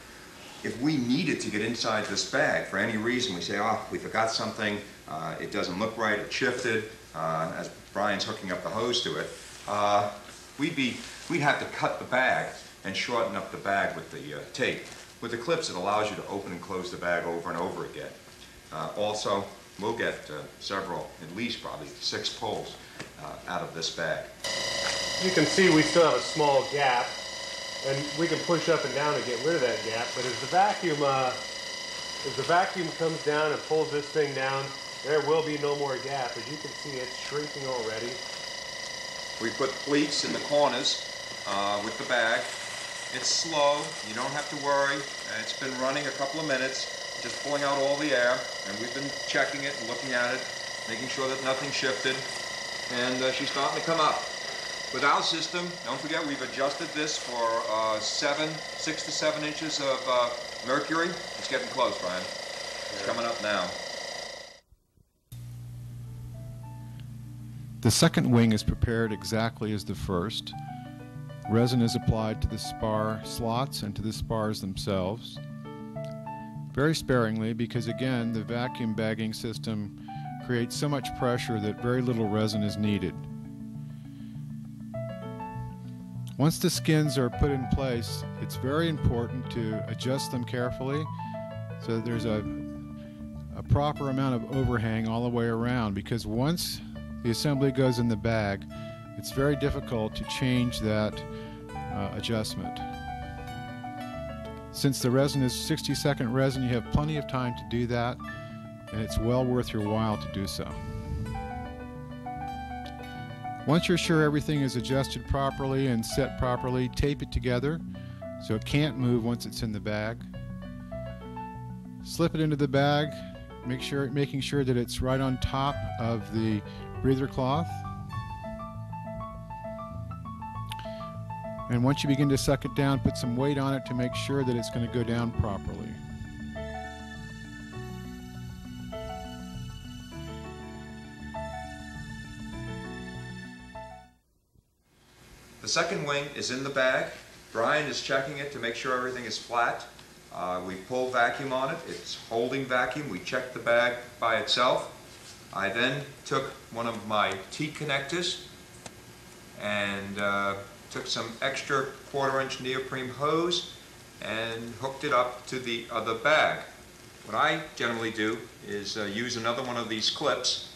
if we needed to get inside this bag for any reason, we say, oh, we forgot something, uh, it doesn't look right, it shifted, uh, as Brian's hooking up the hose to it, uh, we'd be, we'd have to cut the bag and shorten up the bag with the uh, tape. With the clips, it allows you to open and close the bag over and over again. Also, we'll get several, at least probably six pulls out of this bag. You can see we still have a small gap, and we can push up and down to get rid of that gap, but as the vacuum, uh, as the vacuum comes down and pulls this thing down, there will be no more gap. As you can see, it's shrinking already. We put pleats in the corners uh, with the bag. It's slow, you don't have to worry. It's been running a couple of minutes, just pulling out all the air, and we've been checking it and looking at it, making sure that nothing shifted, and uh, she's starting to come up. With our system, don't forget, we've adjusted this for uh, seven, six to seven inches of uh, mercury. It's getting close, Brian. It's coming up now. The second wing is prepared exactly as the first. Resin is applied to the spar slots and to the spars themselves. very sparingly because again, the vacuum bagging system creates so much pressure that very little resin is needed. Once the skins are put in place, it's very important to adjust them carefully so that there's a, a proper amount of overhang all the way around because once the assembly goes in the bag, it's very difficult to change that uh, adjustment. Since the resin is 60 second resin, you have plenty of time to do that, and it's well worth your while to do so. Once you're sure everything is adjusted properly and set properly, tape it together so it can't move once it's in the bag. Slip it into the bag, make sure, making sure that it's right on top of the breather cloth. And once you begin to suck it down, put some weight on it to make sure that it's going to go down properly. Second wing is in the bag. Brian is checking it to make sure everything is flat. Uh, we pull vacuum on it. It's holding vacuum. We check the bag by itself. I then took one of my T-connectors and uh, took some extra quarter-inch neoprene hose and hooked it up to the other bag. What I generally do is uh, use another one of these clips,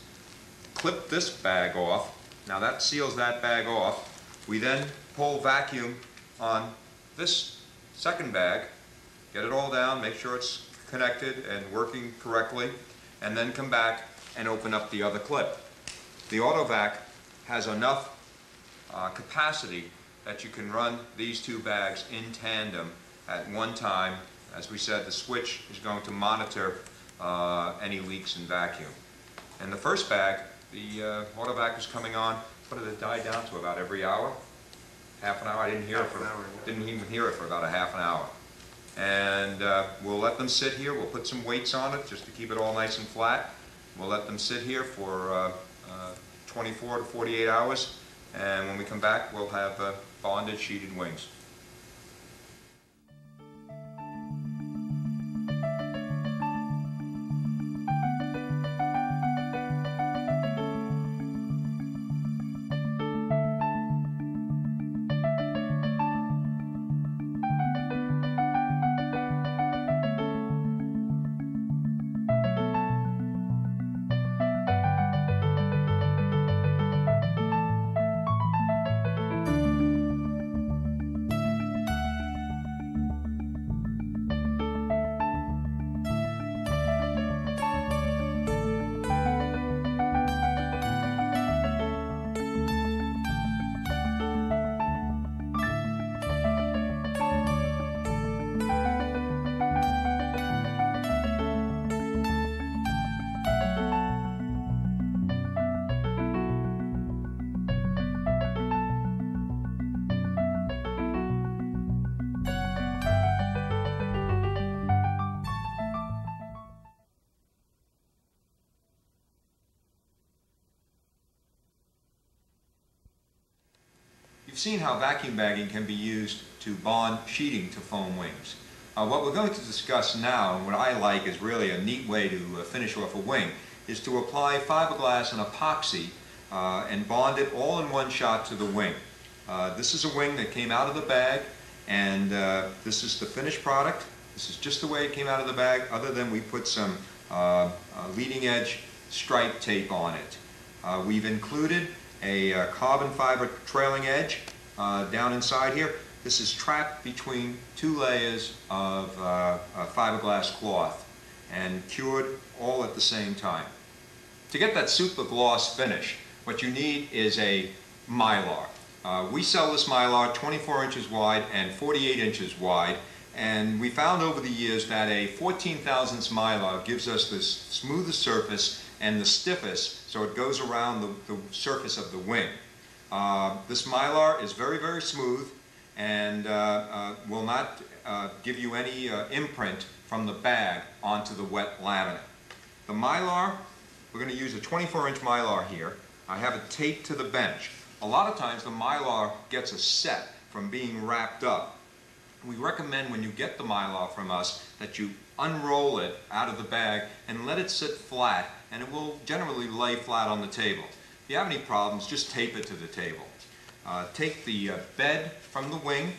clip this bag off. Now that seals that bag off. We then pull vacuum on this second bag, get it all down, make sure it's connected and working correctly, and then come back and open up the other clip. The AutoVac has enough uh, capacity that you can run these two bags in tandem at one time. As we said, the switch is going to monitor uh, any leaks in vacuum. And the first bag, the uh, AutoVac is coming on, what did it die down to, about every hour? Half an hour? I didn't hear it for, hour, yeah. didn't even hear it for about a half an hour. And uh, we'll let them sit here, we'll put some weights on it just to keep it all nice and flat. We'll let them sit here for uh, uh, 24 to 48 hours, and when we come back, we'll have uh, bonded sheeted wings. You've seen how vacuum bagging can be used to bond sheeting to foam wings. Uh, what we're going to discuss now, and what I like is really a neat way to uh, finish off a wing, is to apply fiberglass and epoxy uh, and bond it all in one shot to the wing. Uh, this is a wing that came out of the bag, and uh, this is the finished product. This is just the way it came out of the bag, other than we put some uh, leading edge stripe tape on it. We've included a uh, carbon fiber trailing edge uh, down inside here. This is trapped between two layers of uh, uh, fiberglass cloth and cured all at the same time. To get that super gloss finish, what you need is a mylar. Uh, we sell this mylar 24 inches wide and 48 inches wide, and we found over the years that a 14 thousandths mylar gives us the smoothest surface and the stiffest, so it goes around the, the surface of the wing. Uh, this mylar is very, very smooth and uh, uh, will not uh, give you any imprint from the bag onto the wet laminate. The mylar, we're going to use a 24 inch mylar here. I have it taped to the bench. A lot of times the mylar gets a set from being wrapped up. We recommend when you get the mylar from us that you unroll it out of the bag and let it sit flat, and it will generally lay flat on the table. If you have any problems, just tape it to the table. Uh, take the uh, bed from the wing.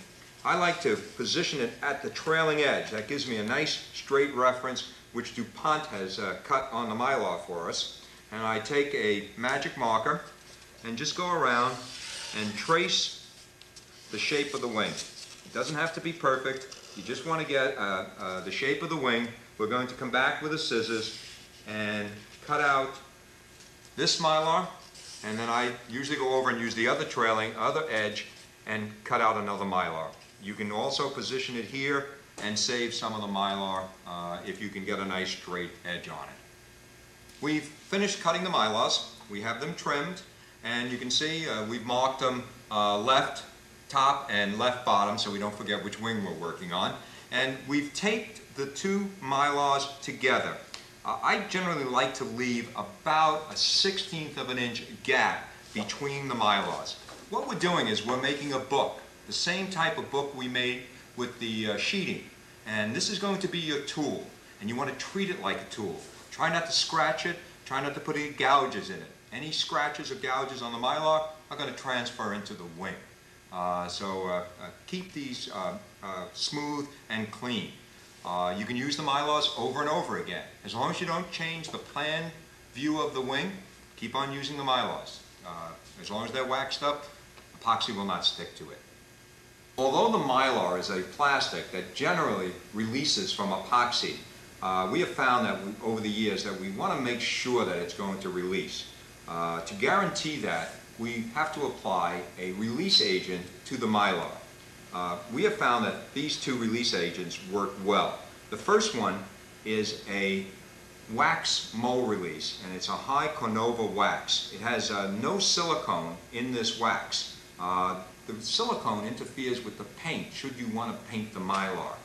I like to position it at the trailing edge. That gives me a nice straight reference, which DuPont has uh, cut on the Mylar for us. And I take a magic marker and just go around and trace the shape of the wing. It doesn't have to be perfect. You just want to get uh, uh, the shape of the wing. We're going to come back with the scissors and cut out this mylar, and then I usually go over and use the other trailing, other edge, and cut out another mylar. You can also position it here and save some of the mylar uh, if you can get a nice straight edge on it. We've finished cutting the mylars. We have them trimmed, and you can see uh, we've marked them uh, left top and left bottom so we don't forget which wing we're working on. And we've taped the two mylars together. Uh, I generally like to leave about a sixteenth of an inch gap between the mylars. What we're doing is we're making a book, the same type of book we made with the uh, sheeting. And this is going to be your tool, and you want to treat it like a tool. Try not to scratch it, try not to put any gouges in it. Any scratches or gouges on the mylar are going to transfer into the wing. Uh, so uh, uh, keep these uh, uh, smooth and clean. Uh, you can use the mylars over and over again. As long as you don't change the plan view of the wing, keep on using the mylars. Uh, as long as they're waxed up, epoxy will not stick to it. Although the mylar is a plastic that generally releases from epoxy, uh, we have found that we, over the years that we want to make sure that it's going to release. Uh, to guarantee that, we have to apply a release agent to the mylar. Uh, we have found that these two release agents work well. The first one is a wax mold release, and it's a high carnauba wax. It has uh, no silicone in this wax. Uh, the silicone interferes with the paint should you want to paint the mylar.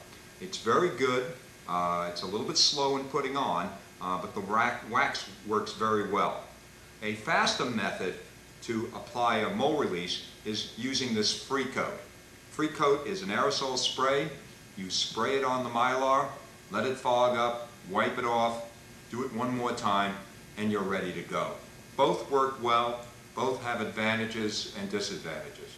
It's very good. Uh, it's a little bit slow in putting on, uh, but the wax works very well. A faster method to apply a mold release is using this free coat. Free coat is an aerosol spray. You spray it on the mylar, let it fog up, wipe it off, do it one more time, and you're ready to go. Both work well, both have advantages and disadvantages.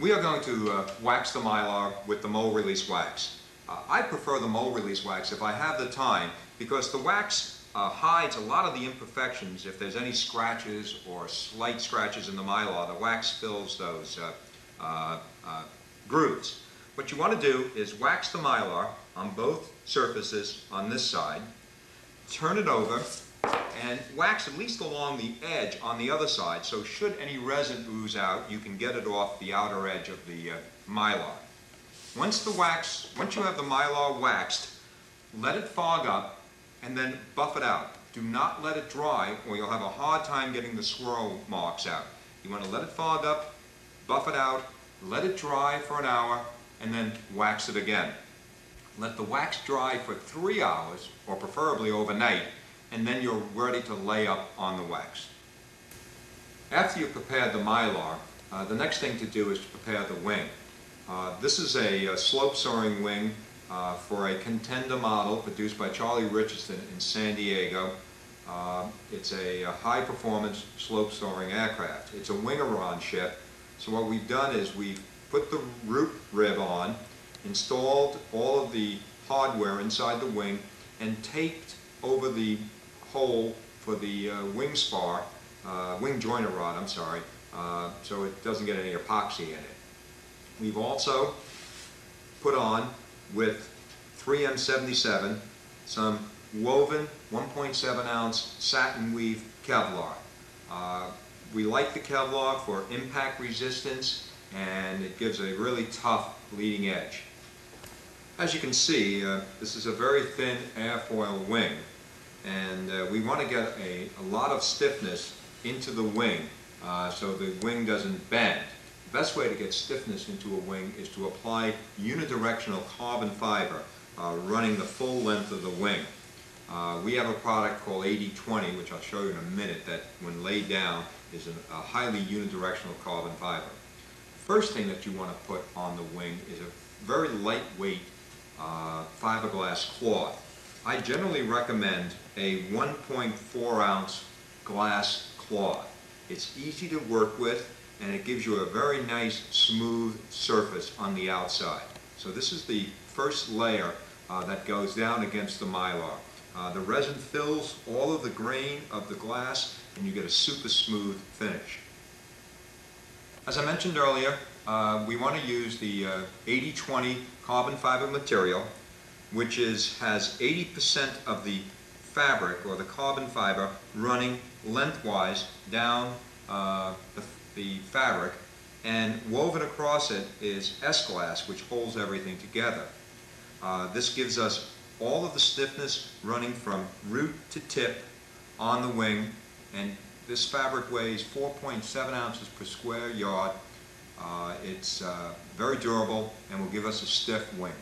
We are going to uh, wax the mylar with the mold release wax. Uh, I prefer the mold release wax if I have the time because the wax uh, hides a lot of the imperfections. If there's any scratches or slight scratches in the mylar, the wax fills those grooves. What you want to do is wax the mylar on both surfaces on this side, turn it over, and wax at least along the edge on the other side, so should any resin ooze out, you can get it off the outer edge of the uh, mylar. Once the wax, once you have the mylar waxed, let it fog up and then buff it out. Do not let it dry or you'll have a hard time getting the swirl marks out. You want to let it fog up, buff it out, let it dry for an hour, and then wax it again. Let the wax dry for three hours, or preferably overnight, and then you're ready to lay up on the wax. After you've prepared the mylar, uh, the next thing to do is to prepare the wing. Uh, this is a, a slope soaring wing uh, for a contender model produced by Charlie Richardson in San Diego. Uh, it's a, a, high performance slope soaring aircraft. It's a wing-around ship. So what we've done is we've put the root rib on, installed all of the hardware inside the wing, and taped over the hole for the uh, wing spar, uh, wing joiner rod, I'm sorry, uh, so it doesn't get any epoxy in it. We've also put on with 3M77 some woven 1.7 ounce satin weave Kevlar. We like the Kevlar for impact resistance and it gives a really tough leading edge. As you can see, uh, this is a very thin airfoil wing and uh, we want to get a, a, lot of stiffness into the wing uh, so the wing doesn't bend. The best way to get stiffness into a wing is to apply unidirectional carbon fiber uh, running the full length of the wing. Uh, we have a product called 8020, which I'll show you in a minute, that when laid down is a, highly unidirectional carbon fiber. First thing that you want to put on the wing is a very lightweight uh, fiberglass cloth. I generally recommend a 1.4 ounce glass cloth. It's easy to work with and it gives you a very nice smooth surface on the outside. So this is the first layer uh, that goes down against the mylar. Uh, the resin fills all of the grain of the glass and you get a super smooth finish. As I mentioned earlier, uh, we want to use the 80-20 carbon fiber material, which is has 80% of the fabric or the carbon fiber running lengthwise down uh, the, the fabric, and woven across it is S-glass, which holds everything together. Uh, this gives us all of the stiffness running from root to tip on the wing, and this fabric weighs 4.7 ounces per square yard. Uh, it's uh, very durable and will give us a stiff wing.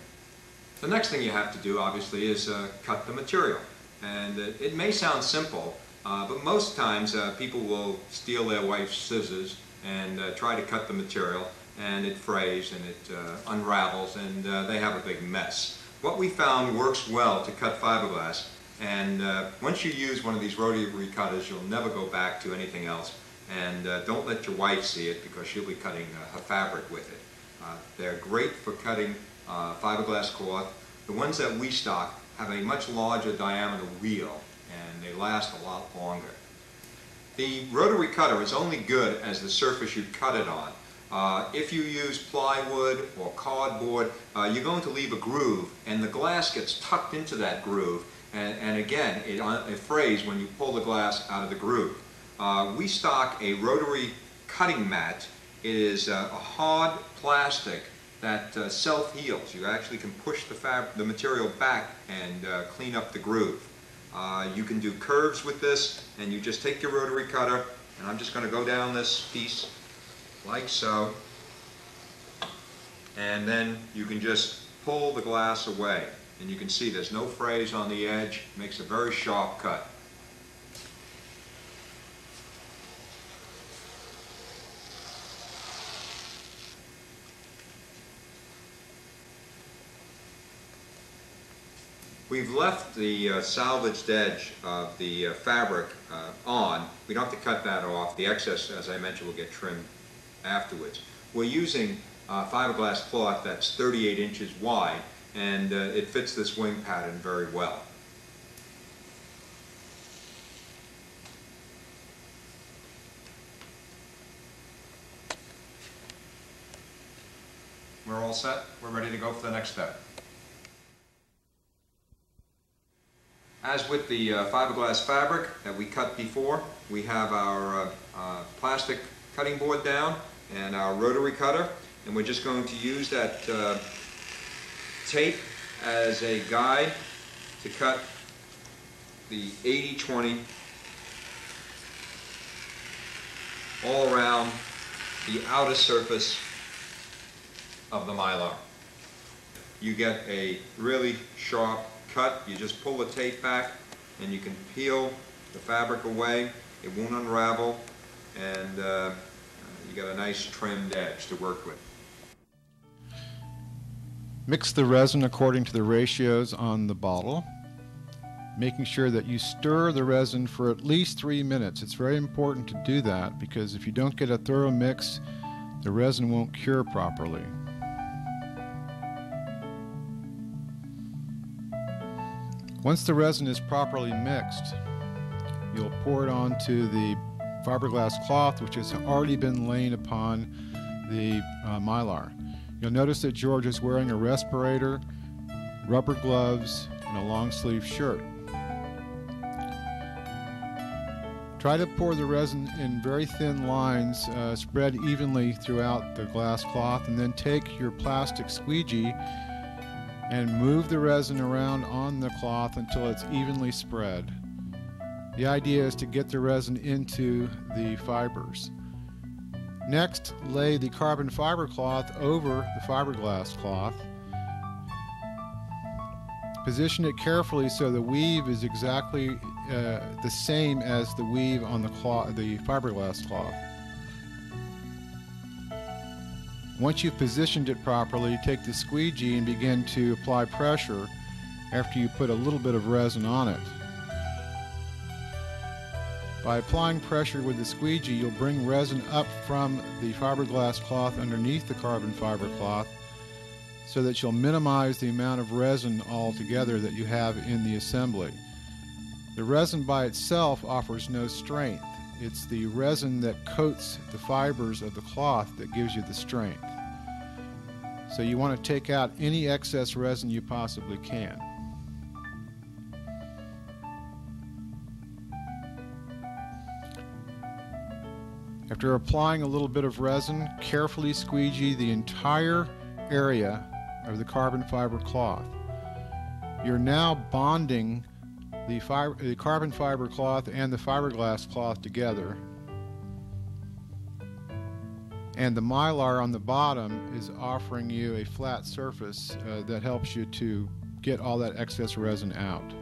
The next thing you have to do, obviously, is uh, cut the material. And it, it may sound simple, uh, but most times uh, people will steal their wife's scissors and uh, try to cut the material, and it frays and it unravels, and they have a big mess. What we found works well to cut fiberglass and uh, once you use one of these rotary cutters, you'll never go back to anything else. And uh, don't let your wife see it because she'll be cutting uh, her fabric with it. Uh, they're great for cutting uh, fiberglass cloth. The ones that we stock have a much larger diameter wheel and they last a lot longer. The rotary cutter is only good as the surface you cut it on. Uh, if you use plywood or cardboard, uh, you're going to leave a groove and the glass gets tucked into that groove and, and again, it, uh, it frays when you pull the glass out of the groove. Uh, we stock a rotary cutting mat. It is uh, a hard plastic that uh, self-heals. You actually can push the, fab the material back and uh, clean up the groove. Uh, you can do curves with this, and you just take your rotary cutter, and I'm just going to go down this piece like so, and then you can just pull the glass away. And you can see there's no frays on the edge, makes a very sharp cut. We've left the uh, salvaged edge of the uh, fabric uh, on. We don't have to cut that off. The excess, as I mentioned, will get trimmed afterwards. We're using uh, fiberglass cloth that's 38 inches wide and uh, it fits this wing pattern very well. We're all set. We're ready to go for the next step. As with the uh, fiberglass fabric that we cut before, we have our uh, uh, plastic cutting board down and our rotary cutter, and we're just going to use that uh, tape as a guide to cut the 80-20 all around the outer surface of the mylar. You get a really sharp cut. You just pull the tape back and you can peel the fabric away. It won't unravel and uh, you got a nice trimmed edge to work with. Mix the resin according to the ratios on the bottle, making sure that you stir the resin for at least three minutes. It's very important to do that because if you don't get a thorough mix, the resin won't cure properly. Once the resin is properly mixed, you'll pour it onto the fiberglass cloth which has already been laid upon the uh, mylar. You'll notice that George is wearing a respirator, rubber gloves, and a long sleeve shirt. Try to pour the resin in very thin lines, uh, spread evenly throughout the glass cloth, and then take your plastic squeegee and move the resin around on the cloth until it's evenly spread. The idea is to get the resin into the fibers. Next, lay the carbon fiber cloth over the fiberglass cloth. Position it carefully so the weave is exactly uh, the same as the weave on the, cloth, the fiberglass cloth. Once you've positioned it properly, take the squeegee and begin to apply pressure after you put a little bit of resin on it. By applying pressure with the squeegee, you'll bring resin up from the fiberglass cloth underneath the carbon fiber cloth so that you'll minimize the amount of resin altogether that you have in the assembly. The resin by itself offers no strength. It's the resin that coats the fibers of the cloth that gives you the strength. So you want to take out any excess resin you possibly can. After applying a little bit of resin, carefully squeegee the entire area of the carbon fiber cloth. You're now bonding the, fiber, the carbon fiber cloth and the fiberglass cloth together. And the mylar on the bottom is offering you a flat surface uh, that helps you to get all that excess resin out.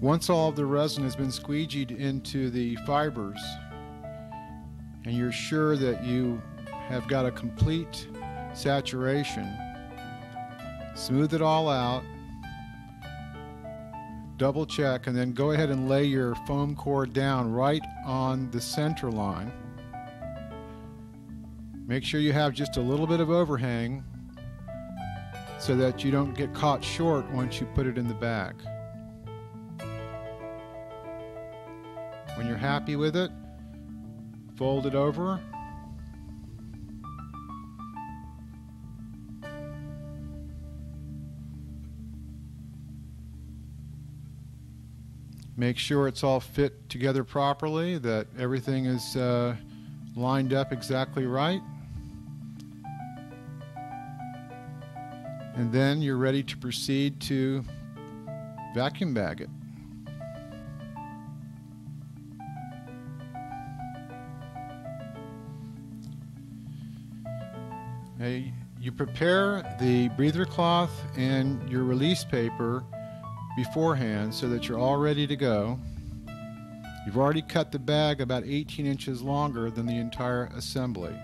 Once all of the resin has been squeegeed into the fibers, and you're sure that you have got a complete saturation, smooth it all out, double check, and then go ahead and lay your foam core down right on the center line. Make sure you have just a little bit of overhang so that you don't get caught short once you put it in the bag. When you're happy with it, fold it over. Make sure it's all fit together properly, that everything is uh, lined up exactly right. And then you're ready to proceed to vacuum bag it. Okay, you prepare the breather cloth and your release paper beforehand so that you're all ready to go. You've already cut the bag about 18 inches longer than the entire assembly.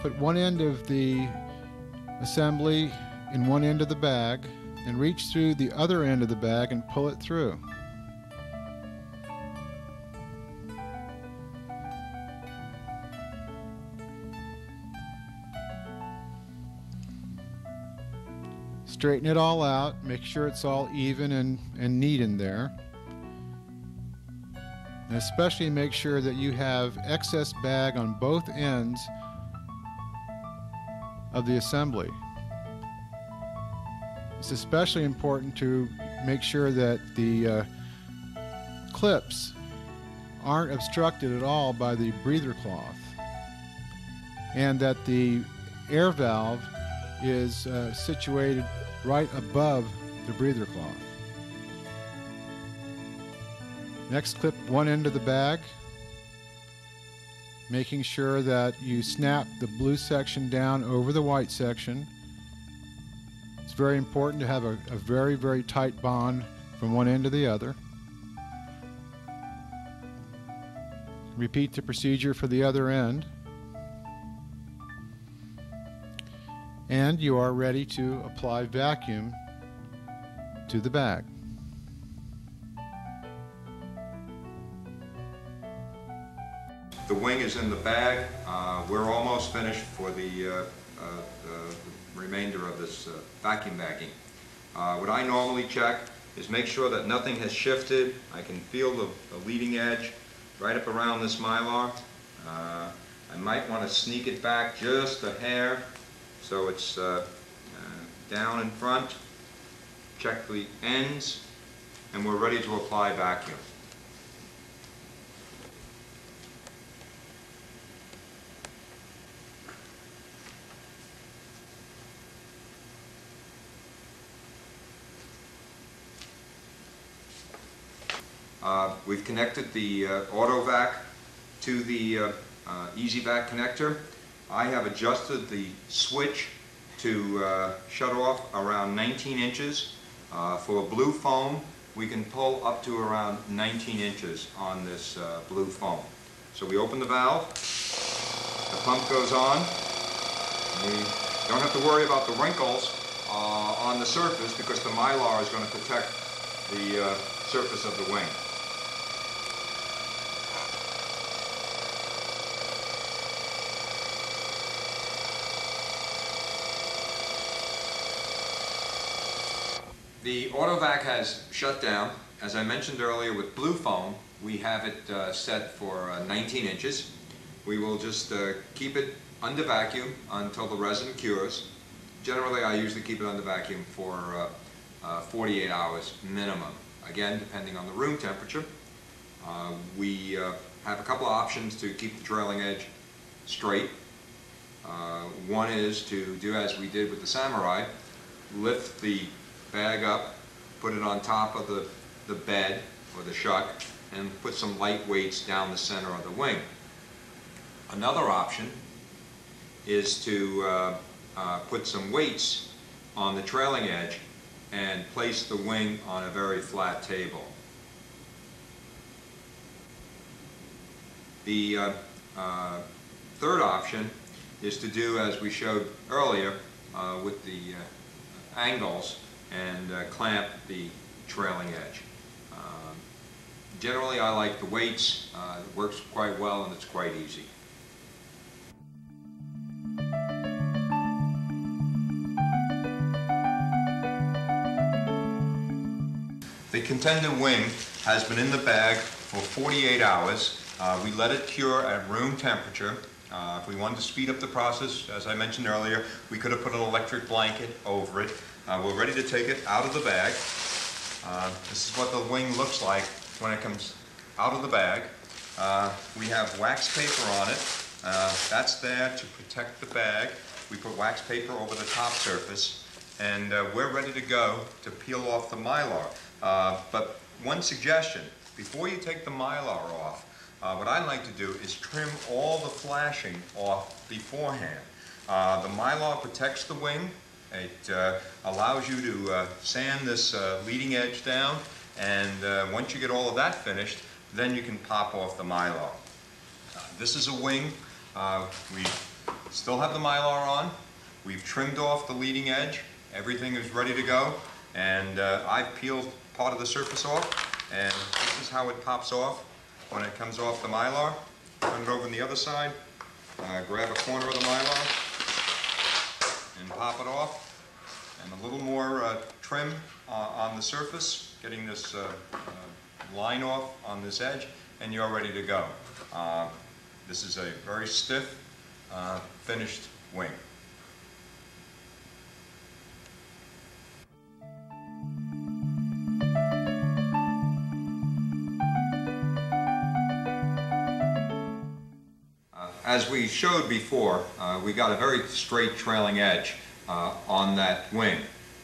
Put one end of the assembly in one end of the bag and reach through the other end of the bag and pull it through. Straighten it all out, make sure it's all even and, and neat in there. And especially make sure that you have excess bag on both ends of the assembly. It's especially important to make sure that the uh, clips aren't obstructed at all by the breather cloth and that the air valve is uh, situated right above the breather cloth. Next, clip one end of the bag, making sure that you snap the blue section down over the white section. It's very important to have a, a very, very tight bond from one end to the other. Repeat the procedure for the other end. And you are ready to apply vacuum to the bag. The wing is in the bag. Uh, We're almost finished for the uh, uh, the remainder of this uh, vacuum bagging. Uh, What I normally check is make sure that nothing has shifted. I can feel the the leading edge right up around this mylar. Uh, I might want to sneak it back just a hair so it's uh, uh, down in front. Check the ends and we're ready to apply vacuum. Uh, We've connected the uh, AutoVac to the uh, uh, EasyVac connector. I have adjusted the switch to uh, shut off around 19 inches Uh, For blue foam, we can pull up to around 19 inches on this uh, blue foam. So we open the valve, the pump goes on, we don't have to worry about the wrinkles uh, on the surface because the Mylar is going to protect the uh, surface of the wing. The AutoVac has shut down. As I mentioned earlier with blue foam, we have it uh, set for uh, 19 inches. We will just uh, keep it under vacuum until the resin cures. Generally, I usually keep it under vacuum for uh, uh, 48 hours minimum, again, depending on the room temperature. Uh, We have a couple of options to keep the trailing edge straight. One is to do as we did with the Samurai, lift the bag up, put it on top of the, the bed or the shuck, and put some light weights down the center of the wing. Another option is to uh, uh, put some weights on the trailing edge and place the wing on a very flat table. The uh, uh, third option is to do as we showed earlier uh, with the uh, angles and uh, clamp the trailing edge. Um, Generally, I like the weights, uh, it works quite well and it's quite easy. The contender wing has been in the bag for 48 hours. Uh, We let it cure at room temperature. Uh, If we wanted to speed up the process, as I mentioned earlier, we could have put an electric blanket over it. Uh, We're ready to take it out of the bag. Uh, This is what the wing looks like when it comes out of the bag. Uh, We have wax paper on it. Uh, That's there to protect the bag. We put wax paper over the top surface, and uh, we're ready to go to peel off the Mylar. Uh, But one suggestion, before you take the Mylar off, what I like to do is trim all the flashing off beforehand. The Mylar protects the wing, it uh, allows you to uh, sand this uh, leading edge down, and once you get all of that finished, then you can pop off the Mylar. This is a wing. We still have the Mylar on. We've trimmed off the leading edge. Everything is ready to go. And uh, I've peeled part of the surface off, and this is how it pops off when it comes off the Mylar. Turn it over on the other side, uh, grab a corner of the Mylar, pop it off. And a little more uh, trim uh, on the surface, getting this uh, uh, line off on this edge, and you're ready to go. Uh, This is a very stiff, finished wing. As we showed before, uh, we got a very straight trailing edge uh, on that wing.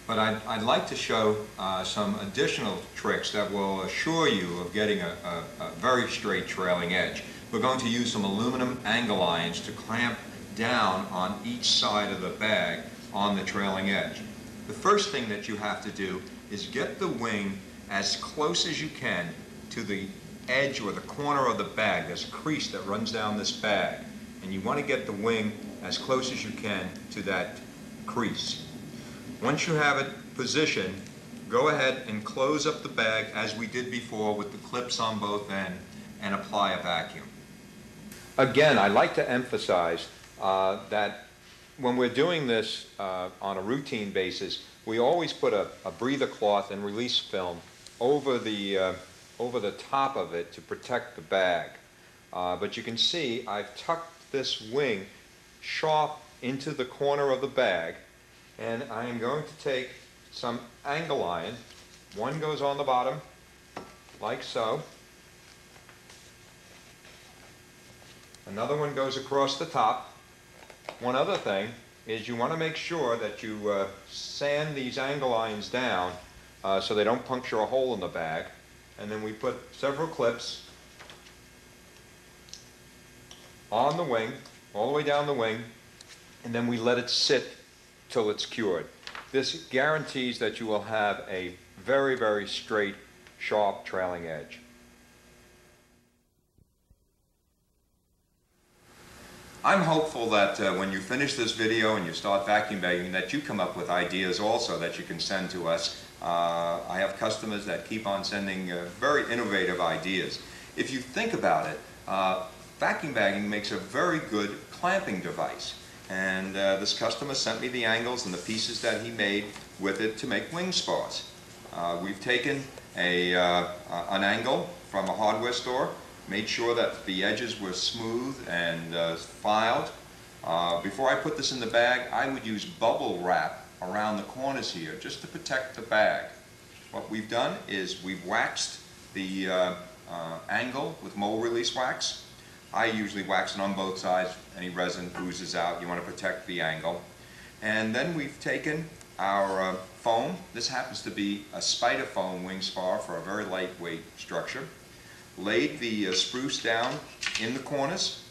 But I'd, I'd like to show uh, some additional tricks that will assure you of getting a, a, a very straight trailing edge. We're going to use some aluminum angle irons to clamp down on each side of the bag on the trailing edge. The first thing that you have to do is get the wing as close as you can to the edge or the corner of the bag. There's a crease that runs down this bag, and you want to get the wing as close as you can to that crease. Once you have it positioned, go ahead and close up the bag as we did before with the clips on both ends and apply a vacuum. Again, I'd like to emphasize uh, that when we're doing this uh, on a routine basis, we always put a, a breather cloth and release film over the, uh, over the top of it to protect the bag. Uh, but you can see I've tucked this wing sharp into the corner of the bag, and I am going to take some angle iron. One goes on the bottom, like so. Another one goes across the top. One other thing is you want to make sure that you uh, sand these angle irons down uh, so they don't puncture a hole in the bag. And then we put several clips on the wing, all the way down the wing, and then we let it sit till it's cured. This guarantees that you will have a very, very straight, sharp trailing edge. I'm hopeful that uh, when you finish this video and you start vacuum bagging, that you come up with ideas also that you can send to us. Uh, I have customers that keep on sending uh, very innovative ideas. If you think about it, uh, vacuum bagging makes a very good clamping device. And uh, this customer sent me the angles and the pieces that he made with it to make wing spars. Uh, we've taken a, uh, an angle from a hardware store, made sure that the edges were smooth and uh, filed. Uh, before I put this in the bag, I would use bubble wrap around the corners here just to protect the bag. What we've done is we've waxed the uh, angle with mold release wax. I usually wax it on both sides. Any resin oozes out. You want to protect the angle. And then we've taken our uh, foam. This happens to be a spider foam wing spar for a very lightweight structure. Laid the uh, spruce down in the corners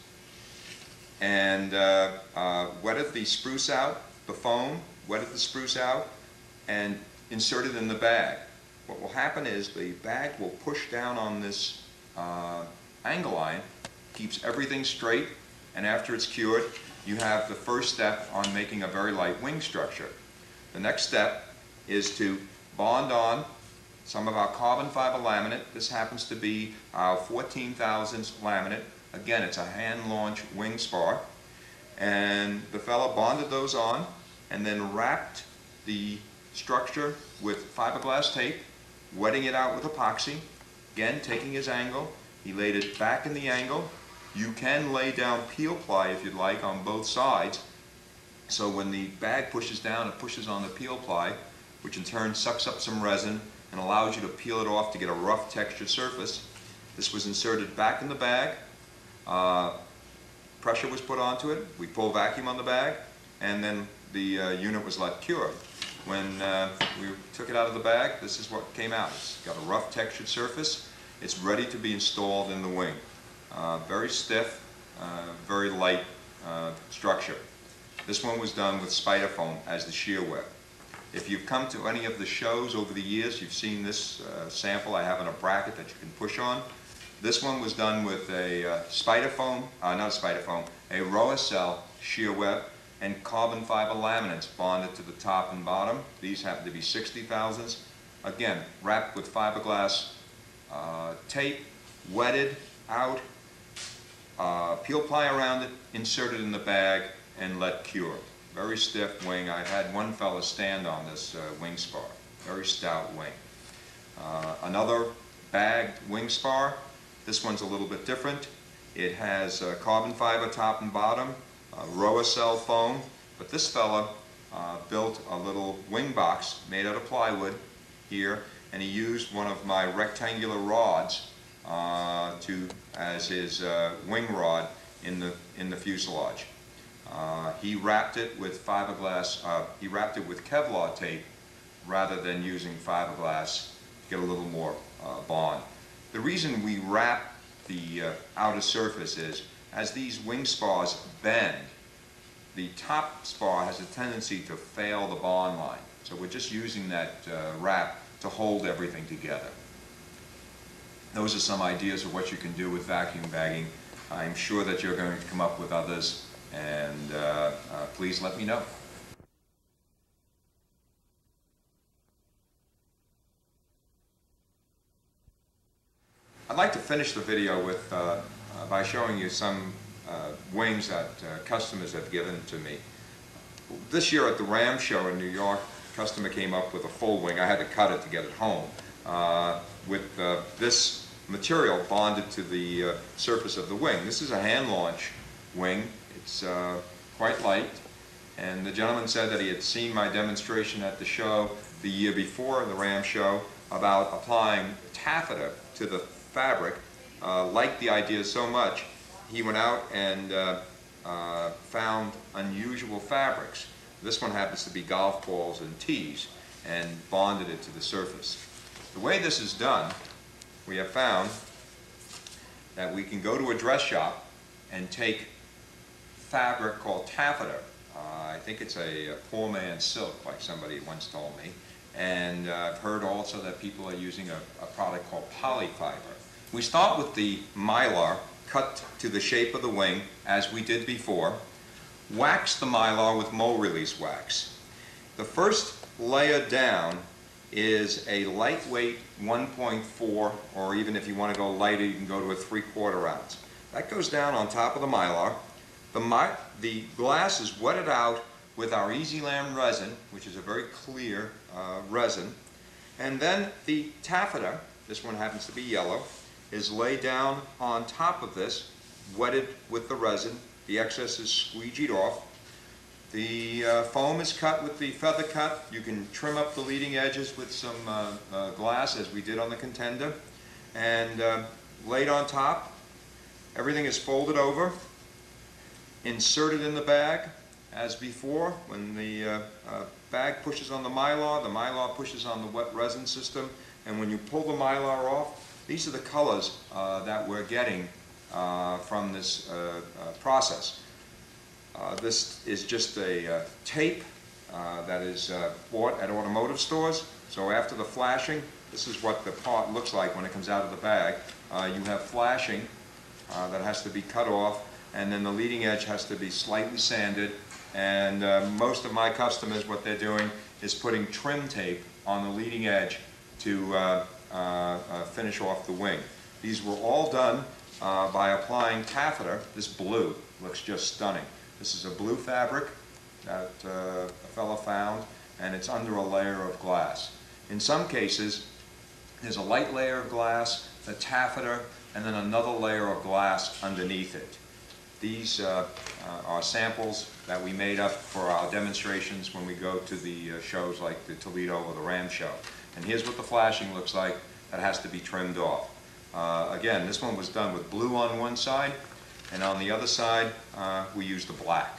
and uh, uh, wetted the spruce out, the foam, wetted the spruce out, and inserted in the bag. What will happen is the bag will push down on this uh, angle line, keeps everything straight, and after it's cured, you have the first step on making a very light wing structure. The next step is to bond on some of our carbon fiber laminate. This happens to be our 14 thousandths laminate. Again, it's a hand launch wing spar. And the fellow bonded those on and then wrapped the structure with fiberglass tape, wetting it out with epoxy. Again, taking his angle, he laid it back in the angle. You can lay down peel ply if you'd like on both sides. So when the bag pushes down, it pushes on the peel ply, which in turn sucks up some resin and allows you to peel it off to get a rough textured surface. This was inserted back in the bag. Uh, pressure was put onto it. We pull vacuum on the bag, and then the uh, unit was let cure. When uh, we took it out of the bag, this is what came out. It's got a rough textured surface. It's ready to be installed in the wing. Uh, very stiff, uh, very light uh, structure. This one was done with spider foam as the shear web. If you've come to any of the shows over the years, you've seen this uh, sample I have in a bracket that you can push on. This one was done with a uh, spider foam, uh, not a spider foam, a Rohacell shear web and carbon fiber laminates bonded to the top and bottom. These happen to be 60 thousandths. Again, wrapped with fiberglass tape, wetted out, uh, peel ply around it, insert it in the bag, and let cure. Very stiff wing. I've had one fella stand on this uh, wing spar. Very stout wing. Uh, another bagged wing spar. This one's a little bit different. It has carbon fiber top and bottom, uh, Rohacell foam, but this fella uh, built a little wing box made out of plywood here, and he used one of my rectangular rods uh, to as his uh, wing rod in the in the fuselage. Uh, he wrapped it with fiberglass. Uh, he wrapped it with Kevlar tape rather than using fiberglass to get a little more uh, bond. The reason we wrap the uh, outer surface is as these wing spars bend, the top spar has a tendency to fail the bond line. So we're just using that uh, wrap to hold everything together. Those are some ideas of what you can do with vacuum bagging. I'm sure that you're going to come up with others, and uh, uh, please let me know. I'd like to finish the video with, uh, uh, by showing you some uh, wings that uh, customers have given to me. This year at the Ram Show in New York, a customer came up with a full wing. I had to cut it to get it home. With this material bonded to the uh, surface of the wing. This is a hand launch wing. It's uh, quite light. And the gentleman said that he had seen my demonstration at the show the year before the Ram show about applying taffeta to the fabric. Uh, liked the idea so much, he went out and uh, uh, found unusual fabrics. This one happens to be golf balls and tees and bonded it to the surface. The way this is done we have found that we can go to a dress shop and take fabric called taffeta. Uh, I think it's a, a poor man's silk, like somebody once told me. And uh, I've heard also that people are using a, a product called polyfiber. We start with the mylar cut to the shape of the wing, as we did before. Wax the mylar with mold release wax. The first layer down is a lightweight 1.4, or even if you want to go lighter, you can go to a 3 quarter ounce. That goes down on top of the mylar. The, my, the glass is wetted out with our Easy Lam resin, which is a very clear uh, resin. And then the taffeta, this one happens to be yellow, is laid down on top of this, wetted with the resin. The excess is squeegeed off. The uh, foam is cut with the feather cut. You can trim up the leading edges with some uh, uh, glass, as we did on the contender. And uh, laid on top, everything is folded over, inserted in the bag, as before. When the uh, uh, bag pushes on the mylar, the mylar pushes on the wet resin system, and when you pull the mylar off, these are the colors that we're getting from this process. Uh, This is just a uh, tape uh, that is bought at automotive stores. So after the flashing, this is what the part looks like when it comes out of the bag. You have flashing that has to be cut off, and then the leading edge has to be slightly sanded. And uh, most of my customers, what they're doing is putting trim tape on the leading edge to uh, uh, finish off the wing. These were all done by applying taffeta. This blue looks just stunning. This is a blue fabric that uh, a fellow found, and it's under a layer of glass. In some cases, there's a light layer of glass, the taffeta, and then another layer of glass underneath it. These uh, uh, are samples that we made up for our demonstrations when we go to the uh, shows like the Toledo or the Ram Show. And here's what the flashing looks like that has to be trimmed off. Uh, Again, this one was done with blue on one side, and on the other side, uh, we used the black.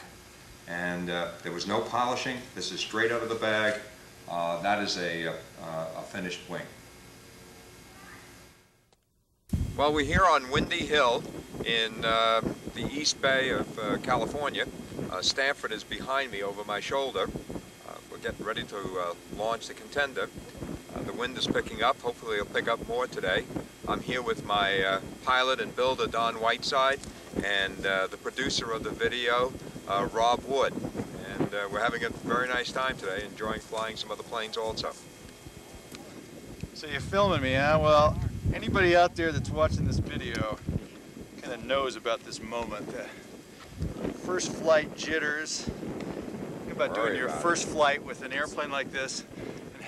And uh, there was no polishing, this is straight out of the bag. Uh, That is a uh, a finished wing. Well, we're here on Windy Hill in uh, the East Bay of uh, California. Uh, Stanford is behind me over my shoulder. We're getting ready to launch the contender. Uh, the wind is picking up. Hopefully it'll pick up more today. I'm here with my uh, pilot and builder, Don Whiteside, and uh, the producer of the video, uh, Rob Wood. And uh, we're having a very nice time today, enjoying flying some other planes also. So you're filming me, huh? Well, anybody out there that's watching this video kind of knows about this moment. The first flight jitters. Think about doing your about it. first flight with an airplane like this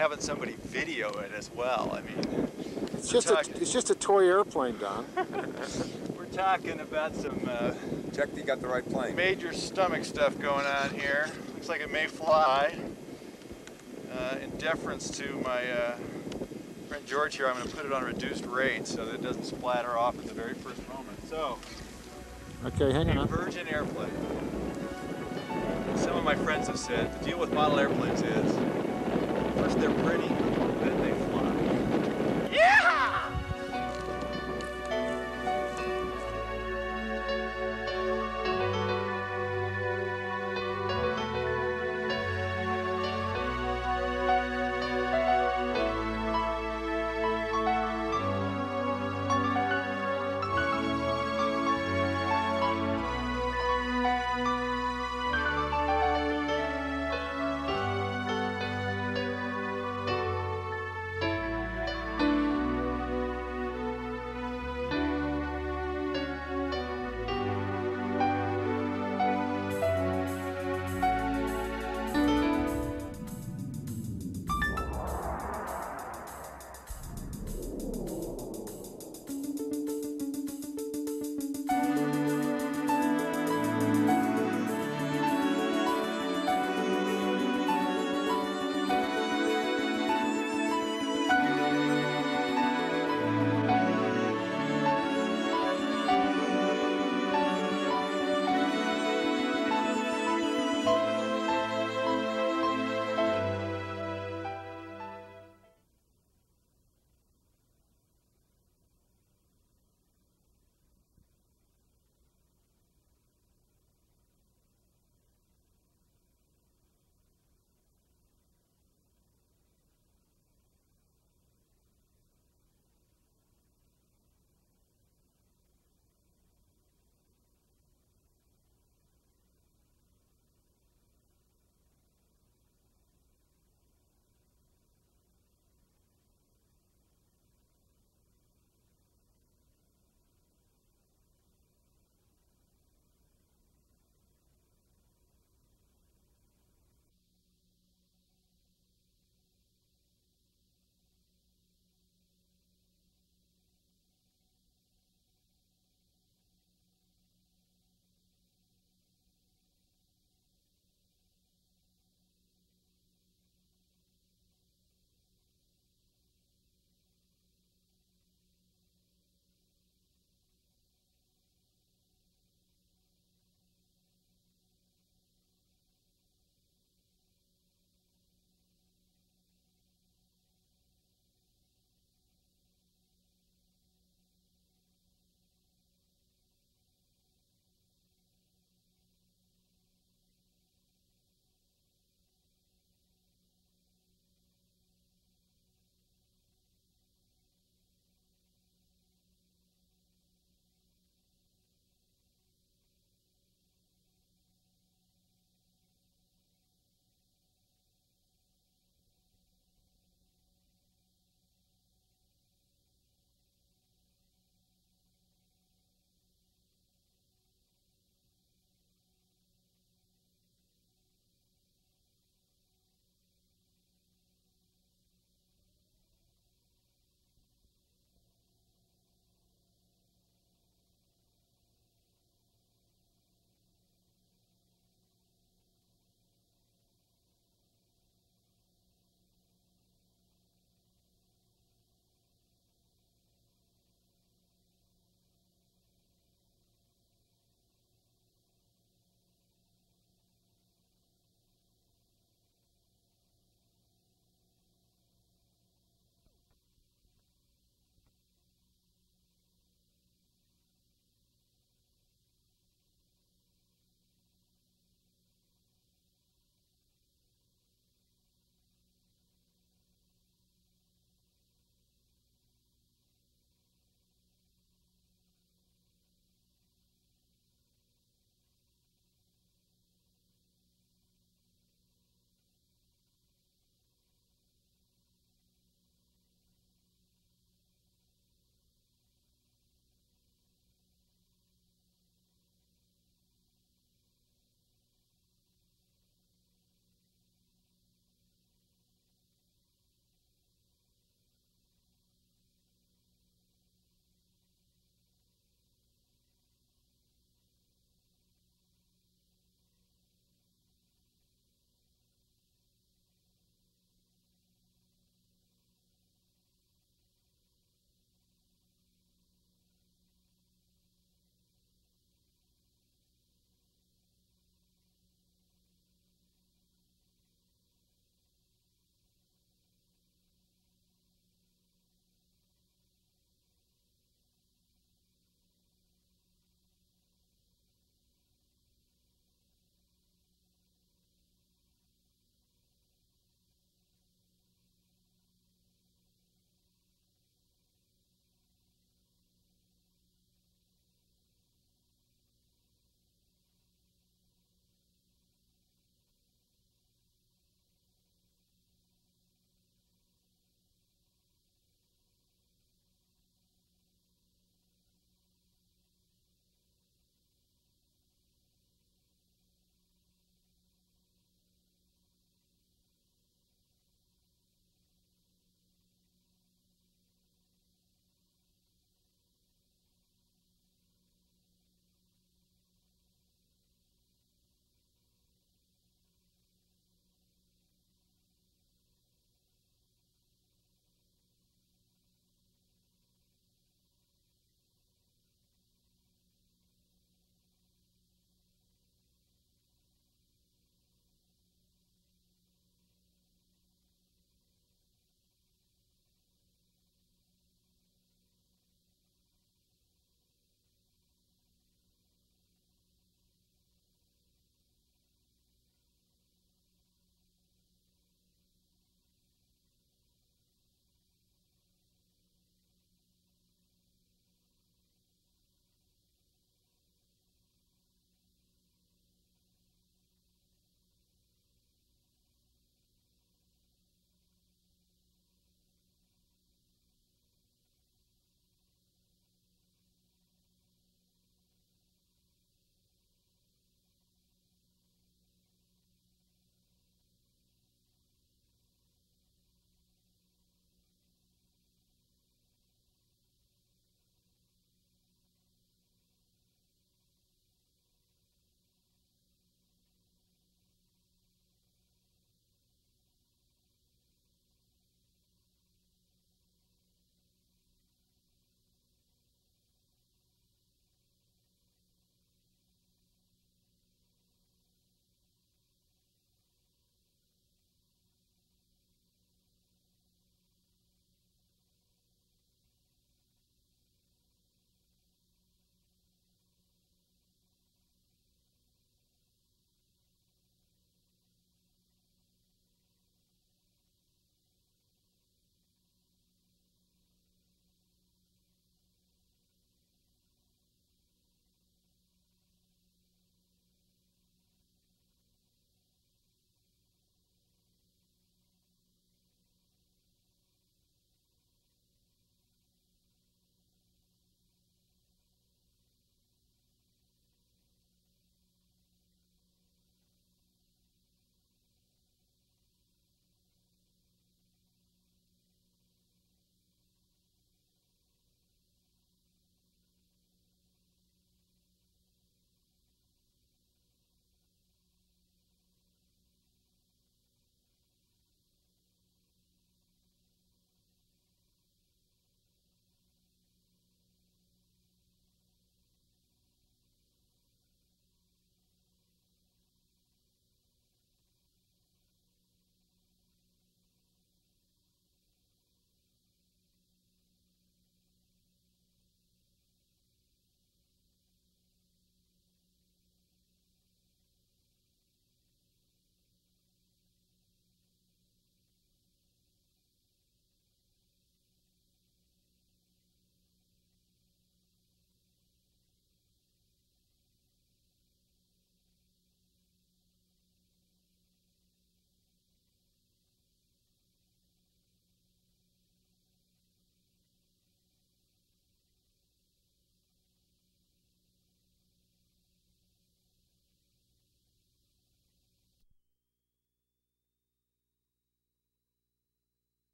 having somebody video it as well. I mean, It's We're just a, it's just a toy airplane, Don. [laughs] [laughs] we're talking about some uh, Check you got the right plane. major stomach stuff going on here. Looks like it may fly. Uh, in deference to my uh, friend George here, I'm going to put it on reduced rate so that it doesn't splatter off at the very first moment. So, Okay, hang a on. Virgin airplane. Some of my friends have said the deal with model airplanes is first they're pretty, then they